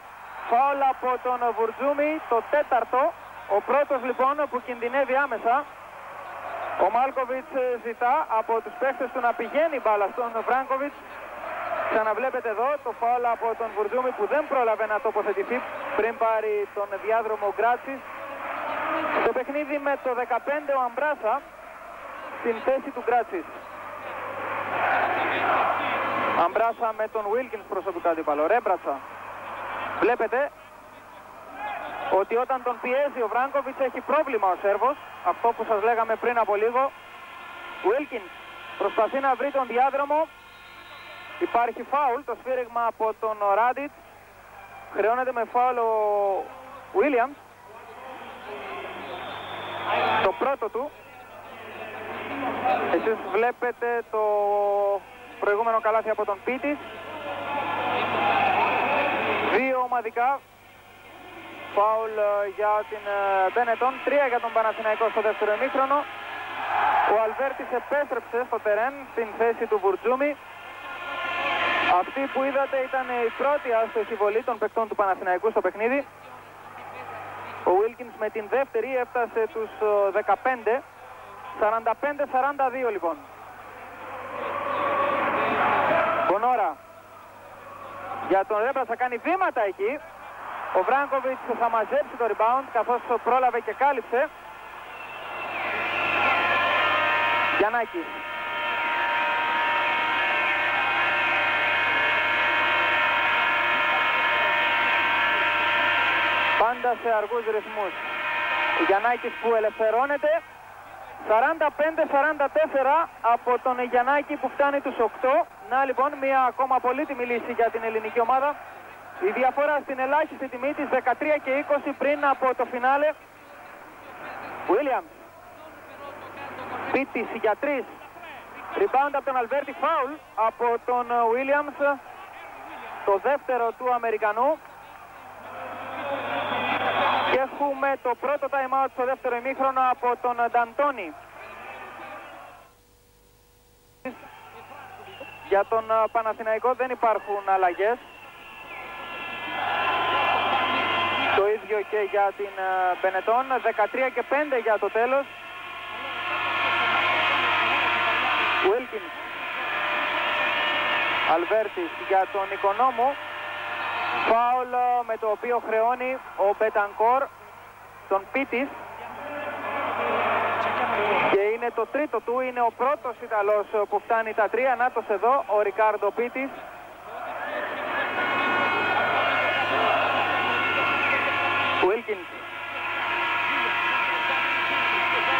Φάουλ από τον Βουρτζούμι το τέταρτο. Ο πρώτος λοιπόν που κινδυνεύει άμεσα. Ο Μάλκοβιτς ζητά από τους παίχτες του να πηγαίνει μπάλα στον Βράγκοβιτς Ξαναβλέπετε εδώ το φάουλ από τον Βουρδούμη που δεν πρόλαβε να τοποθετηθεί πριν πάρει τον διάδρομο Γκράτσης. Στο παιχνίδι με το 15 ο Αμπράσα στην θέση του Γκράτσης. Αμπράσα με τον Βίλκινς προσωπικά αντίπαλο. Ρέμπρατσα. Βλέπετε ότι όταν τον πιέζει ο Βράγκοβιτς έχει πρόβλημα ο Σέρβος. Αυτό που σας λέγαμε πριν από λίγο. Βίλκινς προσπαθεί να βρει τον διάδρομο. Υπάρχει φάουλ, το σφύριγμα από τον Ράντιτς. Χρεώνεται με φάουλ ο Williams. Το πρώτο του. Εσείς βλέπετε το προηγούμενο καλάθι από τον Πίτης. Δύο ομαδικά. Φάουλ ε, για την Μπένετον. Τρία για τον Παναθηναϊκό στο δεύτερο εμίχρονο. Ο Αλβέρτης επέστρεψε στο τερέν στην θέση του Βουρτζούμι. Αυτή που είδατε ήταν η πρώτη άστοχη βολή των παικτών του Παναθηναϊκού στο παιχνίδι. Ο Wilkins με την δεύτερη έφτασε τους 15. 45-42 λοιπόν. Μπονόρα. Για τον Ρέμπρα θα κάνει βήματα εκεί. Ο Βράγκοβιτς θα μαζέψει το rebound καθώς πρόλαβε και κάλυψε. Γιαννάκης. πάντα σε αργούς ρυθμούς. Ο Γιαννάκης που ελευθερώνεται 45-44 από τον Γιαννάκη που φτάνει τους 8. Να λοιπόν μια ακόμα πολύτιμη λύση για την ελληνική ομάδα. Η διαφορά στην ελάχιστη τιμή της 13 και 20 πριν από το φινάλε. Williams. Πίτης για 3. Rebound από τον Αλβέρτη Φάουλ από τον Williams. Το δεύτερο του Αμερικανού. Και έχουμε το πρώτο time out στο δεύτερο ημίχρονο από τον Νταντόνι. Για τον Παναθηναϊκό δεν υπάρχουν αλλαγές. Το ίδιο και για την Μπενετών. 13 και 5 για το τέλος. Wilkins. Αλβέρτης για τον Οικονόμου. Φάουλ με το οποίο χρεώνει ο Μπετανκόρ τον Πίτης και είναι το τρίτο του, είναι ο πρώτος Ιταλός που φτάνει τα τρία. Νάτος εδώ, ο Ρικάρντο Πίτης. Wilkins.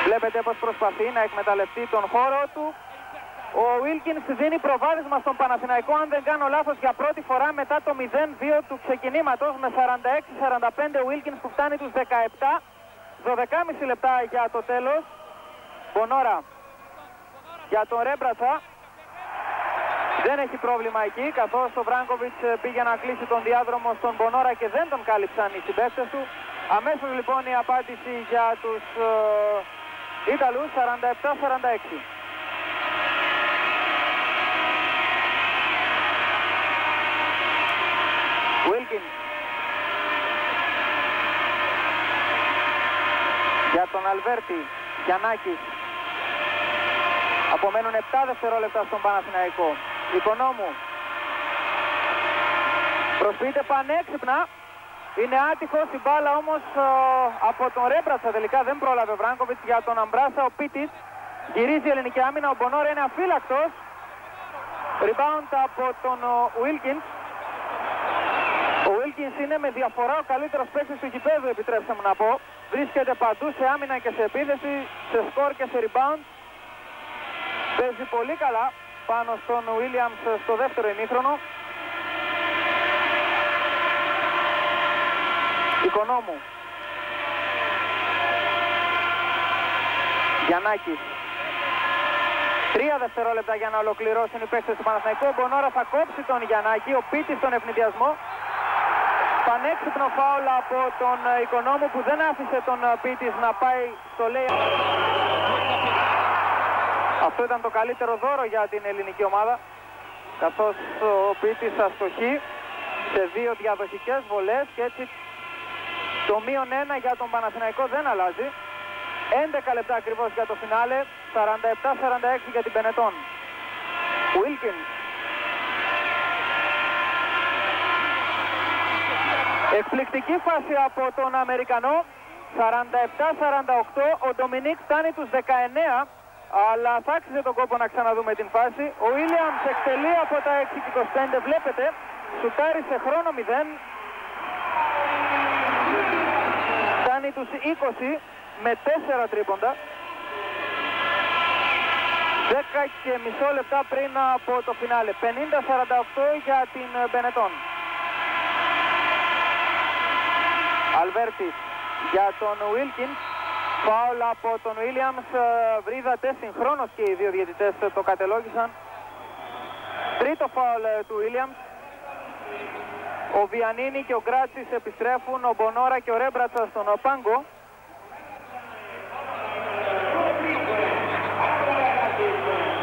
Βλέπετε πως προσπαθεί να εκμεταλλευτεί τον χώρο του. Ο Wilkins δίνει προβάδισμα στον Παναθηναϊκό, αν δεν κάνω λάθος, για πρώτη φορά μετά το 0-2 του ξεκινήματος με 46-45 Wilkins που φτάνει τους 17. 12,5 λεπτά για το τέλος. Μπονόρα για τον Ρέμπρατσα. Δεν έχει πρόβλημα εκεί, καθώς ο Βράγκοβιτς πήγε να κλείσει τον διάδρομο στον Μπονόρα και δεν τον κάλυψαν οι συμπαίκτες του. Αμέσως λοιπόν η απάντηση για τους ε, Ιταλούς 47-46. Wilkins. Για τον Αλβέρτη, Γιαννάκης. Απομένουν 7 δευτερόλεπτα στον Παναθηναϊκό. Οικονόμου. Προσποιείται πανέξυπνα. Είναι άτυχος η μπάλα όμως ε, από τον Ρέμπρατσα τελικά δεν πρόλαβε ο Βράγκοβιτς για τον Αμπράσα. Ο Πίτης γυρίζει η ελληνική άμυνα. Ο Μπονόρ είναι αφύλακτος. Rebound από τον Wilkins. Ο Wilkins είναι με διαφορά ο καλύτερος παίκτης του γηπέδου επιτρέψτε μου να πω. Βρίσκεται παντού σε άμυνα και σε επίθεση, σε σκορ και σε rebound. Παίζει πολύ καλά πάνω στον Williams στο δεύτερο ημίχρονο. Οικονόμου. Γιαννάκης. Τρία δευτερόλεπτα για να ολοκληρώσουν οι παίκτες του Παναθηναϊκού. Ο Μπονόρα θα κόψει τον Γιαννάκη, ο Πίτης στον ευνηδιασμό. Πανέξυπνο φάουλ από τον Οικονόμου που δεν άφησε τον Πίτης να πάει στο λέει. Αυτό ήταν το καλύτερο δώρο για την ελληνική ομάδα. Καθώς ο Πίτης αστοχεί σε δύο διαδοχικές βολές και έτσι το μείον ένα για τον Παναθηναϊκό δεν αλλάζει. 11 λεπτά ακριβώς για το φινάλε. 47-46 για την Πενετών. Wilkins. Εκπληκτική φάση από τον Αμερικανό. 47-48. Ο Ντομινίκ φτάνει τους 19. Αλλά θα άξιζε τον κόπο να ξαναδούμε την φάση. Ο Williams εκτελεί από τα 6-25. Βλέπετε, σουτάρει σε χρόνο 0. Φτάνει τους 20 με 4 τρίποντα. 10 και μισό λεπτά πριν από το φινάλε. 50-48 για την Μπενετών. Αλβέρτης για τον Wilkins. Φάουλ από τον Williams. Βρίδατε συγχρόνως και οι δύο διαιτητές το κατελόγησαν. Τρίτο φάουλ του Williams. Ο Βιανίνη και ο Γκράτσις επιστρέφουν. Ο Μπονόρα και ο Ρέμπρατσας στον Πάγκο.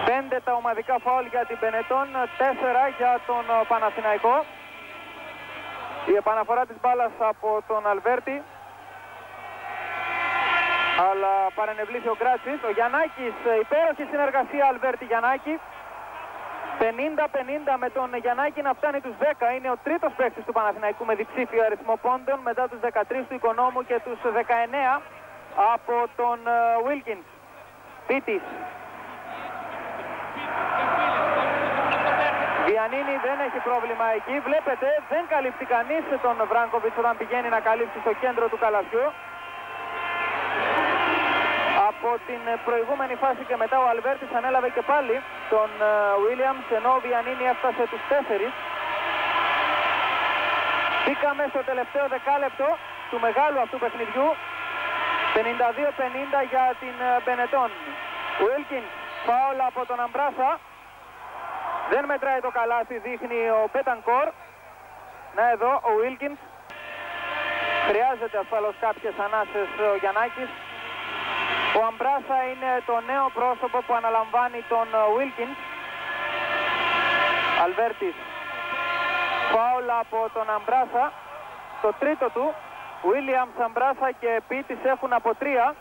Πέντε τα ομαδικά φάουλ για την Πενετών, τέσσερα για τον Παναθηναϊκό. Η επαναφορά της μπάλας από τον Αλβέρτη. Αλλά παρενευλήθη ο Γκράτσης. Ο Γιαννάκης, υπέροχη συνεργασία Αλβέρτη Γιαννάκη. 50-50 με τον Γιαννάκη να φτάνει τους 10. Είναι ο τρίτος παίκτης του Παναθηναϊκού με διψήφιο αριθμό πόντων μετά τους 13 του Οικονόμου και τους 19 από τον Wilkins. Πίτης. Βιανίνη δεν έχει πρόβλημα εκεί. Βλέπετε δεν καλύπτει κανείς τον Βράγκοβιτς όταν πηγαίνει να καλύψει στο κέντρο του καλαθιού. Από από την προηγούμενη φάση και μετά ο Αλβέρτης ανέλαβε και πάλι τον Williams ενώ ο Βιανίνη έφτασε τους τέσσερις. Μπήκαμε στο τελευταίο δεκάλεπτο του μεγάλου αυτού παιχνιδιού 52-50 για την Μπενετών. Βίλκιν, φάουλ από τον Αμπράσα. Δεν μετράει το καλάθι, δείχνει ο Πέτανκορ. Να εδώ ο Βίλκιν. Χρειάζεται ασφαλώς κάποιες ανάσες ο Γιαννάκης. Ο Αμπράσα είναι το νέο πρόσωπο που αναλαμβάνει τον Βίλκιν. Αλβέρτης. Φάουλ από τον Αμπράσα. Το τρίτο του. Williams, Αμπράσα και Πίτης έχουν από τρία.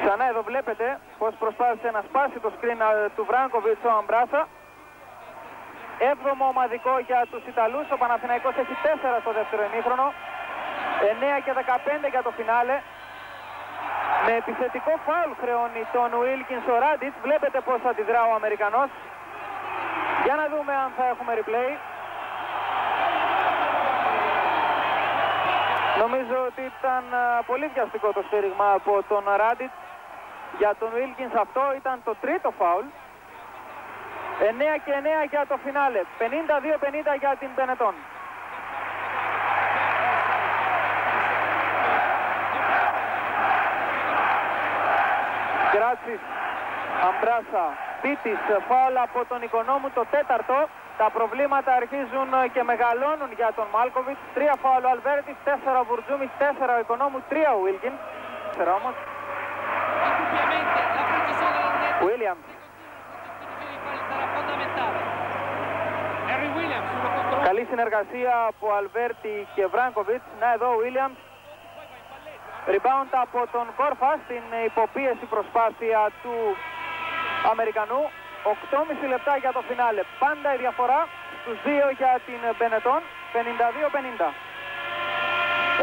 Ξανά εδώ βλέπετε πως προσπάθησε να σπάσει το screen του Βράγκοβιτς ο Αμπράσα. Έβδομο ομαδικό για τους Ιταλούς. Ο Παναθηναϊκός έχει 4 στο δεύτερο ημίχρονο. 9 και 15 για το φινάλε. Με επιθετικό φάουλ χρεώνει τον Βίλκινς ο Ράντιτς. Βλέπετε πως αντιδρά ο Αμερικανός. Για να δούμε αν θα έχουμε replay. Νομίζω ότι ήταν πολύ βιαστικό το στήριγμα από τον Ράντιτς για τον Βίλκινς αυτό ήταν το τρίτο φάουλ 9 και 9 για το φινάλε 52-50 για την Πενετών Γκράτσις Αμπράσα Πίτης φάουλ από τον Οικονόμου το τέταρτο τα προβλήματα αρχίζουν και μεγαλώνουν για τον Μάλκοβιτς. Τρία φάουλ ο Αλβέρτης, τέσσερα ο Βουρτζούμις, τέσσερα ο Οικονόμου, τρία ο Βίλκιν. Τέσσερα όμως. Williams. Καλή συνεργασία από Αλβέρτη και Βράγκοβιτς. Να εδώ ο Williams. Rebound από τον Κόρφα στην υποπίεση προσπάθεια του Αμερικανού. 8,5 λεπτά για το φινάλε. Πάντα η διαφορά στους δύο για την Μπενετών. 52-50.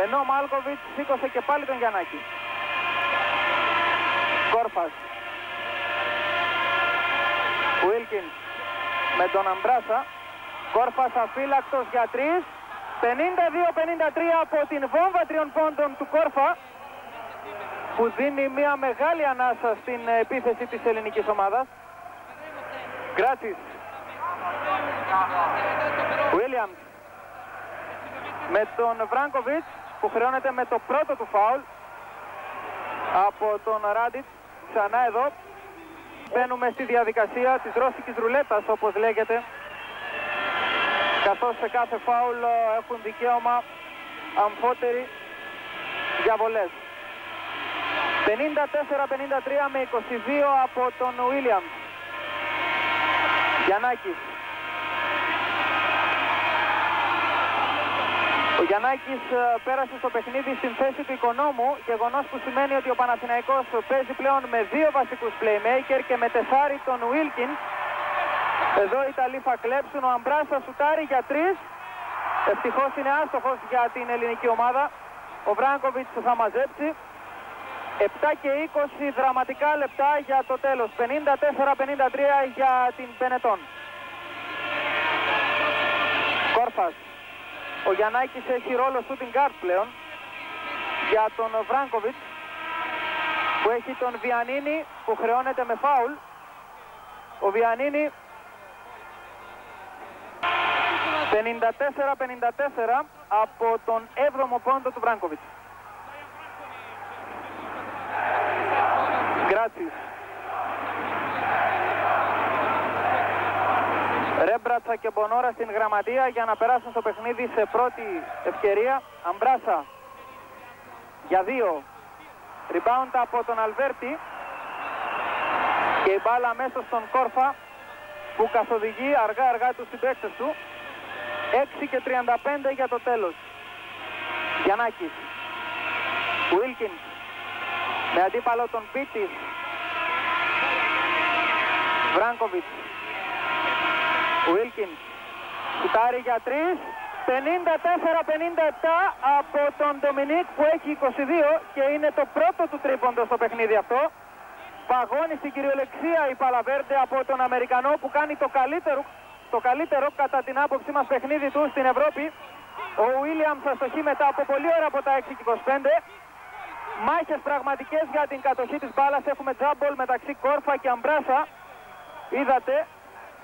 Ενώ ο Μάλκοβιτς σήκωσε και πάλι τον Γιαννάκη. Κόρφας. Βίλκιν με τον Αμπράσα. Κόρφας αφύλακτος για 3. 52-53 από την βόμβα τριών πόντων του Κόρφα που δίνει μια μεγάλη ανάσα στην επίθεση της ελληνικής ομάδας. Γκράτσις. Williams. Με τον Βράγκοβιτς που χρεώνεται με το πρώτο του φάουλ από τον Ράντιτς. Ξανά εδώ. Μπαίνουμε στη διαδικασία της ρώσικης ρουλέτας όπως λέγεται. Καθώς σε κάθε φάουλ έχουν δικαίωμα αμφότεροι διαβολές. 54-53 με 22 από τον Williams. Γιαννάκης. Ο Γιαννάκης ε, πέρασε στο παιχνίδι στην θέση του οικονόμου, γεγονός που σημαίνει ότι ο Παναθηναϊκός παίζει πλέον με δύο βασικούς playmaker και με τεσάρι τον Βίλκιν. Εδώ οι Ιταλοί θα κλέψουν, ο Αμπράσα σουτάρει για τρεις. Ευτυχώς είναι άστοχος για την ελληνική ομάδα. Ο Βράγκοβιτς θα μαζέψει. 7 και 20 δραματικά λεπτά για το τέλος. 54-53 για την Πενετών. Κόρφας. Ο Γιαννάκης έχει ρόλο shooting guard πλέον για τον Βράγκοβιτς που έχει τον Βιανίνη που χρεώνεται με φάουλ. Ο Βιανίνη 54-54 από τον 7ο πόντο του Βράγκοβιτς. Γκράτσις. Ρέμπρατσα και Μπονόρα στην γραμματεία για να περάσουν στο παιχνίδι σε πρώτη ευκαιρία. Αμπράσα για δύο. Rebound από τον Αλβέρτη και η μπάλα μέσα στον Κόρφα που καθοδηγεί αργά αργά τους συμπαίκτες του. 6 και 35 για το τέλος. Γιαννάκης. Βίλκινς με αντίπαλο τον Πίτης. Βράγκοβιτς. Βίλκιν. Κουτάρι για 3. 54-57 από τον Ντομινίκ που έχει 22 και είναι το πρώτο του τρίποντο στο παιχνίδι αυτό. Παγώνει στην κυριολεξία η Παλαβέρντε από τον Αμερικανό που κάνει το καλύτερο, το καλύτερο κατά την άποψή μας παιχνίδι του στην Ευρώπη. Ο Βίλιαμς αστοχεί μετά από πολύ ώρα από τα 6 25. Μάχες πραγματικές για την κατοχή της μπάλας. Έχουμε τζάμπολ μεταξύ Κόρφα και Αμπράσα. Είδατε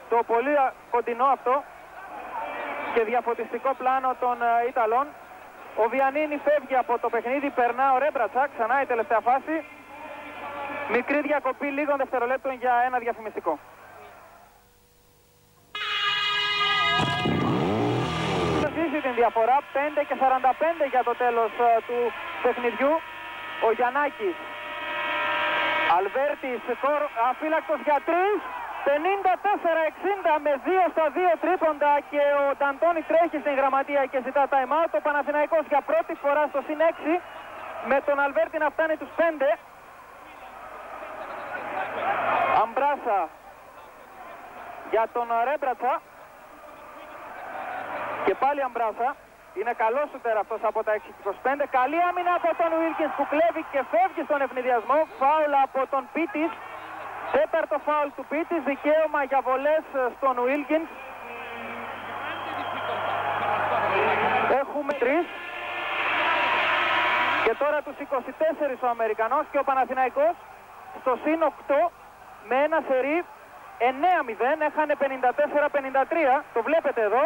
το πολύ κοντινό αυτό και διαφωτιστικό πλάνο των ε, Ιταλών. Ο Βιανίνη φεύγει από το παιχνίδι, περνά ο Ρέμπρατσα, ξανά η τελευταία φάση. Μικρή διακοπή λίγων δευτερολέπτων για ένα διαφημιστικό. Ζήσει την διαφορά, 5 και 45 για το τέλος ε, του παιχνιδιού. Ο Γιαννάκης, Αλβέρτης, αφύλακτος για 3, 54-60 με 2 στα 2 τρίποντα και ο Νταντώνη τρέχει στην γραμματεία και ζητά time out. Ο Παναθηναϊκός για πρώτη φορά στο συν 6 με τον Αλβέρτη να φτάνει τους 5. Αμπράσα για τον Ρέμπρατσα και πάλι Αμπράσα. Είναι καλός σου αυτός από τα 6-25. Καλή άμυνα από τον Βίλκινς που κλέβει και φεύγει στον ευνηδιασμό. Φάουλα από τον Πίτης. Τέταρτο φάουλ του Πίτης. Δικαίωμα για βολές στον Βίλκινς. Έχουμε τρεις. Και τώρα τους 24 ο Αμερικανός και ο Παναθηναϊκός στο συν 8 με ένα σερί 9-0. Έχανε 54-53. Το βλέπετε εδώ.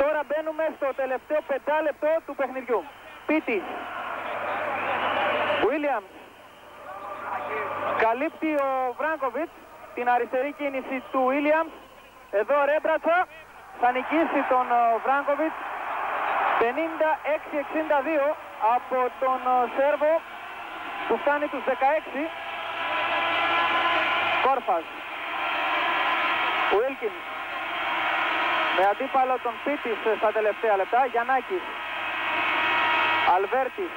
Τώρα μπαίνουμε στο τελευταίο πεντάλεπτο του παιχνιδιού. Πίτης. Βίλιαμ. Καλύπτει ο Βράγκοβιτς την αριστερή κίνηση του Βίλιαμ. Εδώ Ρέμπρατσα θα νικήσει τον ε, Βράγκοβιτς 56-62 από τον ε, Σέρβο που φτάνει τους 16. Κόρφας. Βίλκιν με αντίπαλο τον Πίτης στα τελευταία λεπτά. Γιαννάκης. Αλβέρτης.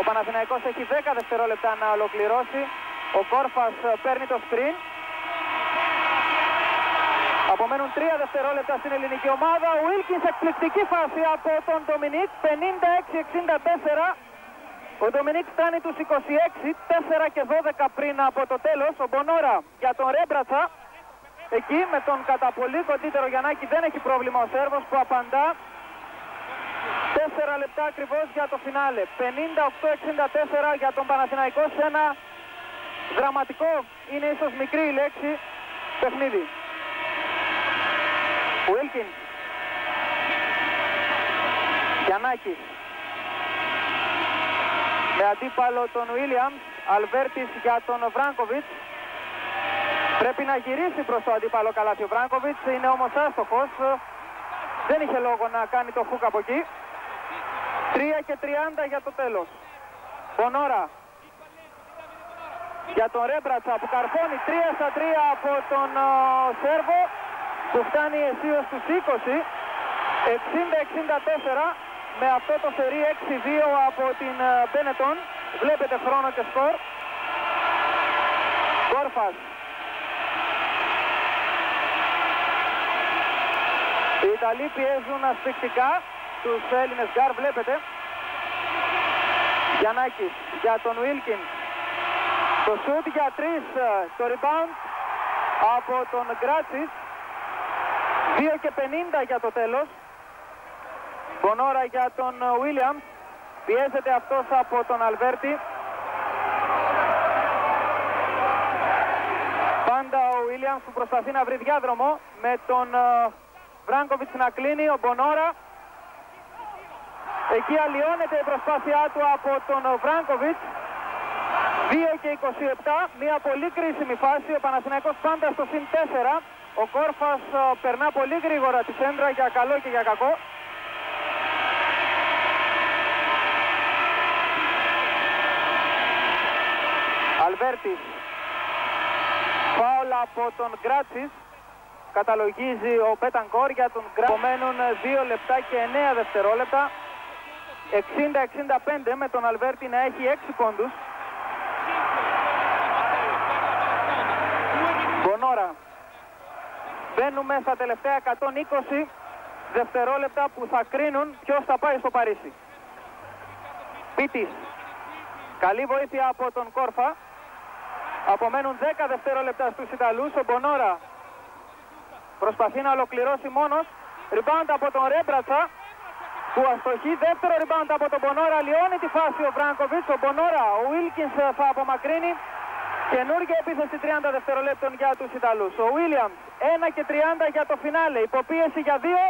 Ο Παναθηναϊκός έχει 10 δευτερόλεπτα να ολοκληρώσει. Ο Κόρφας παίρνει το screen. Απομένουν 3 δευτερόλεπτα στην ελληνική ομάδα. Ο Βίλκινς εκπληκτική φάση από τον Ντομινίκ. 56-64. Ο Ντομινίκ φτάνει τους 26, 4 και 12 πριν από το τέλος. Ο Μπονόρα για τον Ρέμπρατσα. Εκεί με τον κατά πολύ κοντύτερο Γιαννάκη δεν έχει πρόβλημα ο Σέρβος που απαντά. 4 λεπτά ακριβώς για το φινάλε. 58-64 για τον Παναθηναϊκό σε ένα δραματικό, είναι ίσως μικρή η λέξη, παιχνίδι. Βίλκιν. Γιαννάκης. Με αντίπαλο τον Βίλιαμς, Αλβέρτης για τον Βράγκοβιτς. Πρέπει να γυρίσει προς το αντίπαλο καλάθι ο Βράγκοβιτς, είναι όμως άστοχος. Δεν είχε λόγο να κάνει το χούκ από εκεί. 3 και 30 για το τέλος. Μπονόρα. Για τον Ρέμπρατσα που καρφώνει 3 στα 3 από τον uh, Σέρβο που φτάνει αισίως στους 20. 60-64 με αυτό το σερί 6-2 από την Μπένετον. Βλέπετε χρόνο και σκορ. Κόρφας Ιταλοί πιέζουν ασφικτικά τους Έλληνες γκαρντ, βλέπετε. Γιαννάκης για τον Βίλκινς. Το σούτ για τρεις, το rebound από τον Γκράτσις. 2 και 50 για το τέλος. Μπονόρα για τον Βίλιαμς. Πιέζεται αυτός από τον Αλβέρτη. Πάντα ο Βίλιαμς που προσπαθεί να βρει διάδρομο με τον Βράγκοβιτς να κλείνει, ο Μπονόρα. Εκεί αλλοιώνεται η προσπάθειά του από τον Βράγκοβιτς. 2 και 27, μια πολύ κρίσιμη φάση, ο Παναθηναϊκός πάντα στο συν 4. Ο Κόρφας ε, περνά πολύ γρήγορα τη σέντρα για καλό και για κακό. Αλβέρτης. Φάουλα από τον Γκράτσις καταλογίζει ο Πέτανκορ για τον Γκρά. Απομένουν 2 λεπτά και 9 δευτερόλεπτα. 60-65 με τον Αλβέρτη να έχει 6 πόντους. Μπονόρα. Μπαίνουμε στα τελευταία 120 δευτερόλεπτα που θα κρίνουν ποιος θα πάει στο Παρίσι. Πίτης. Καλή βοήθεια από τον Κόρφα. Απομένουν 10 δευτερόλεπτα στους Ιταλούς. Ο Μπονόρα Προσπαθεί να ολοκληρώσει μόνος. Rebound από τον Ρέμπρατσα. του αστοχή. Δεύτερο rebound από τον Μπονόρα. Λιώνει τη φάση ο Βράγκοβιτς. Ο Μπονόρα, ο Βίλκινς θα απομακρύνει. Καινούργια επίθεση 30 δευτερολέπτων για τους Ιταλούς. Ο Βίλιαμς 1 και 30 για το φινάλε. Υποπίεση για 2.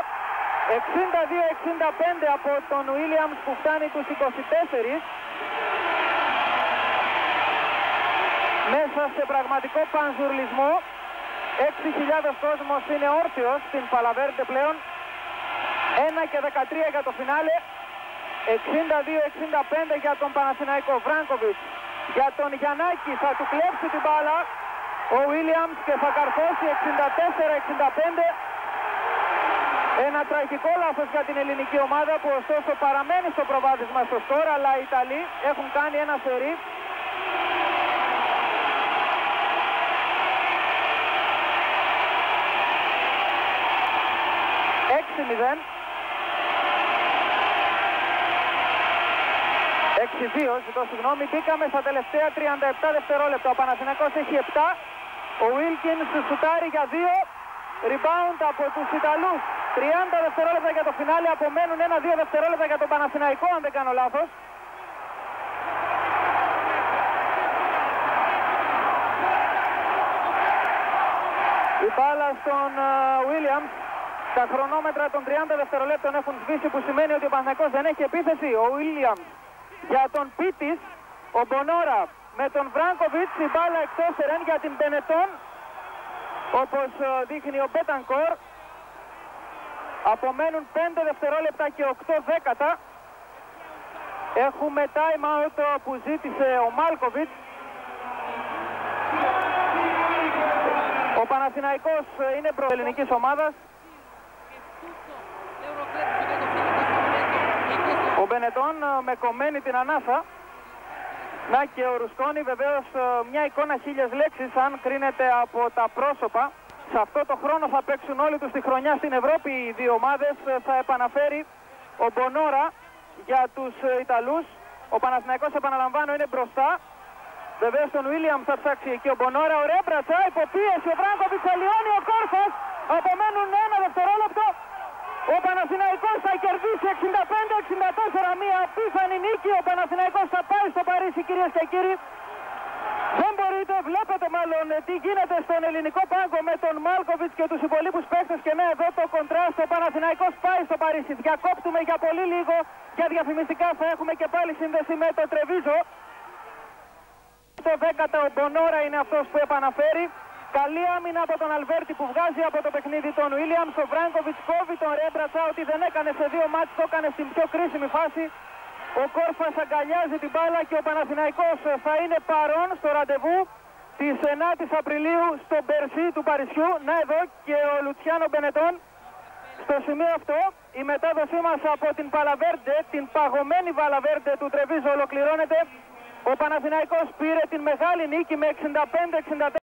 62-65 από τον Βίλιαμς που φτάνει τους 24. Μέσα σε πραγματικό πανζουρλισμό 6.000 κόσμος είναι όρθιος στην Παλαβέρτε πλέον. 1 και 13 για το φινάλε. 62-65 για τον Παναθηναϊκό Βράγκοβιτς για τον Γιαννάκη θα του κλέψει την μπάλα. Ο Βίλιαμς και θα καρφώσει 64-65 ένα τραγικό λάθος για την ελληνική ομάδα που ωστόσο παραμένει στο προβάδισμα στο σκορ αλλά οι Ιταλοί έχουν κάνει ένα σερί 6-0. 6-2, ζητώ συγγνώμη. Μπήκαμε στα τελευταία 37 δευτερόλεπτα. Ο Παναθηναϊκός έχει 7. Ο Wilkins σουτάρει για 2. Rebound από τους Ιταλούς. 30 δευτερόλεπτα για το φινάλε. Απομένουν 1-2 δευτερόλεπτα για τον Παναθηναϊκό, αν δεν κάνω λάθος. Η μπάλα στον Williams τα χρονόμετρα των 30 δευτερολέπτων έχουν σβήσει που σημαίνει ότι ο Παναθηναϊκός δεν έχει επίθεση. Ο Βίλιαμ για τον Πίτης, ο Μπονόρα με τον Βράγκοβιτς, η μπάλα εκτός ερέν για την Μπενετών, όπως ε, δείχνει ο Μπέτανκορ. Απομένουν 5 δευτερόλεπτα και 8 δέκατα. Έχουμε time out που ζήτησε ο Μάλκοβιτς. Ο Παναθηναϊκός ε, είναι προελληνικής ομάδας. Ο Μπενετών ε, με κομμένη την ανάσα. Να και ο Ρουσκόνη βεβαίως ε, μια εικόνα χίλιες λέξεις αν κρίνεται από τα πρόσωπα. Σε αυτό το χρόνο θα παίξουν όλοι τους τη χρονιά στην Ευρώπη οι δύο ομάδες. Ε, θα επαναφέρει ο Μπονόρα για τους Ιταλούς. Ο Παναθηναϊκός επαναλαμβάνω είναι μπροστά. Βεβαίως τον Βίλιαμ θα ψάξει εκεί ο Μπονόρα. Ωραία μπρατσα, υποπίεση. Ο Βράγκοβιτς αλλοιώνει ο Κόρφας. Απομένουν ένα δευτερόλεπτο. Ο Παναθηναϊκός θα κερδίσει 65-64 μία απίθανη νίκη. Ο Παναθηναϊκός θα πάει στο Παρίσι κυρίες και κύριοι. Δεν μπορείτε, βλέπετε μάλλον τι γίνεται στον ελληνικό πάγκο με τον Μάλκοβιτς και τους υπολείπους παίχτες και ναι εδώ το κοντράστ ο Παναθηναϊκός πάει στο Παρίσι. Διακόπτουμε για πολύ λίγο για διαφημιστικά θα έχουμε και πάλι σύνδεση με το Τρεβίζο. Το 10ο ο Μπονόρα είναι αυτός που επαναφέρει. Καλή άμυνα από τον Αλβέρτη που βγάζει από το παιχνίδι τον Βίλιαμ. Ο Βράγκοβιτ κόβει τον Ρέμπρατσα ότι δεν έκανε σε δύο μάτς, το έκανε στην πιο κρίσιμη φάση. Ο Κόρφας αγκαλιάζει την μπάλα και ο Παναθηναϊκός θα είναι παρόν στο ραντεβού της 9ης Απριλίου στο Μπερσί του Παρισιού. Να εδώ και ο Λουτσιάνο Μπενετών. Στο σημείο αυτό η μετάδοσή μας από την Παλαβέρντε, την παγωμένη Παλαβέρντε του Τρεβίζο ολοκληρώνεται. Ο Παναθηναϊκός πήρε την μεγάλη νίκη με 65-64.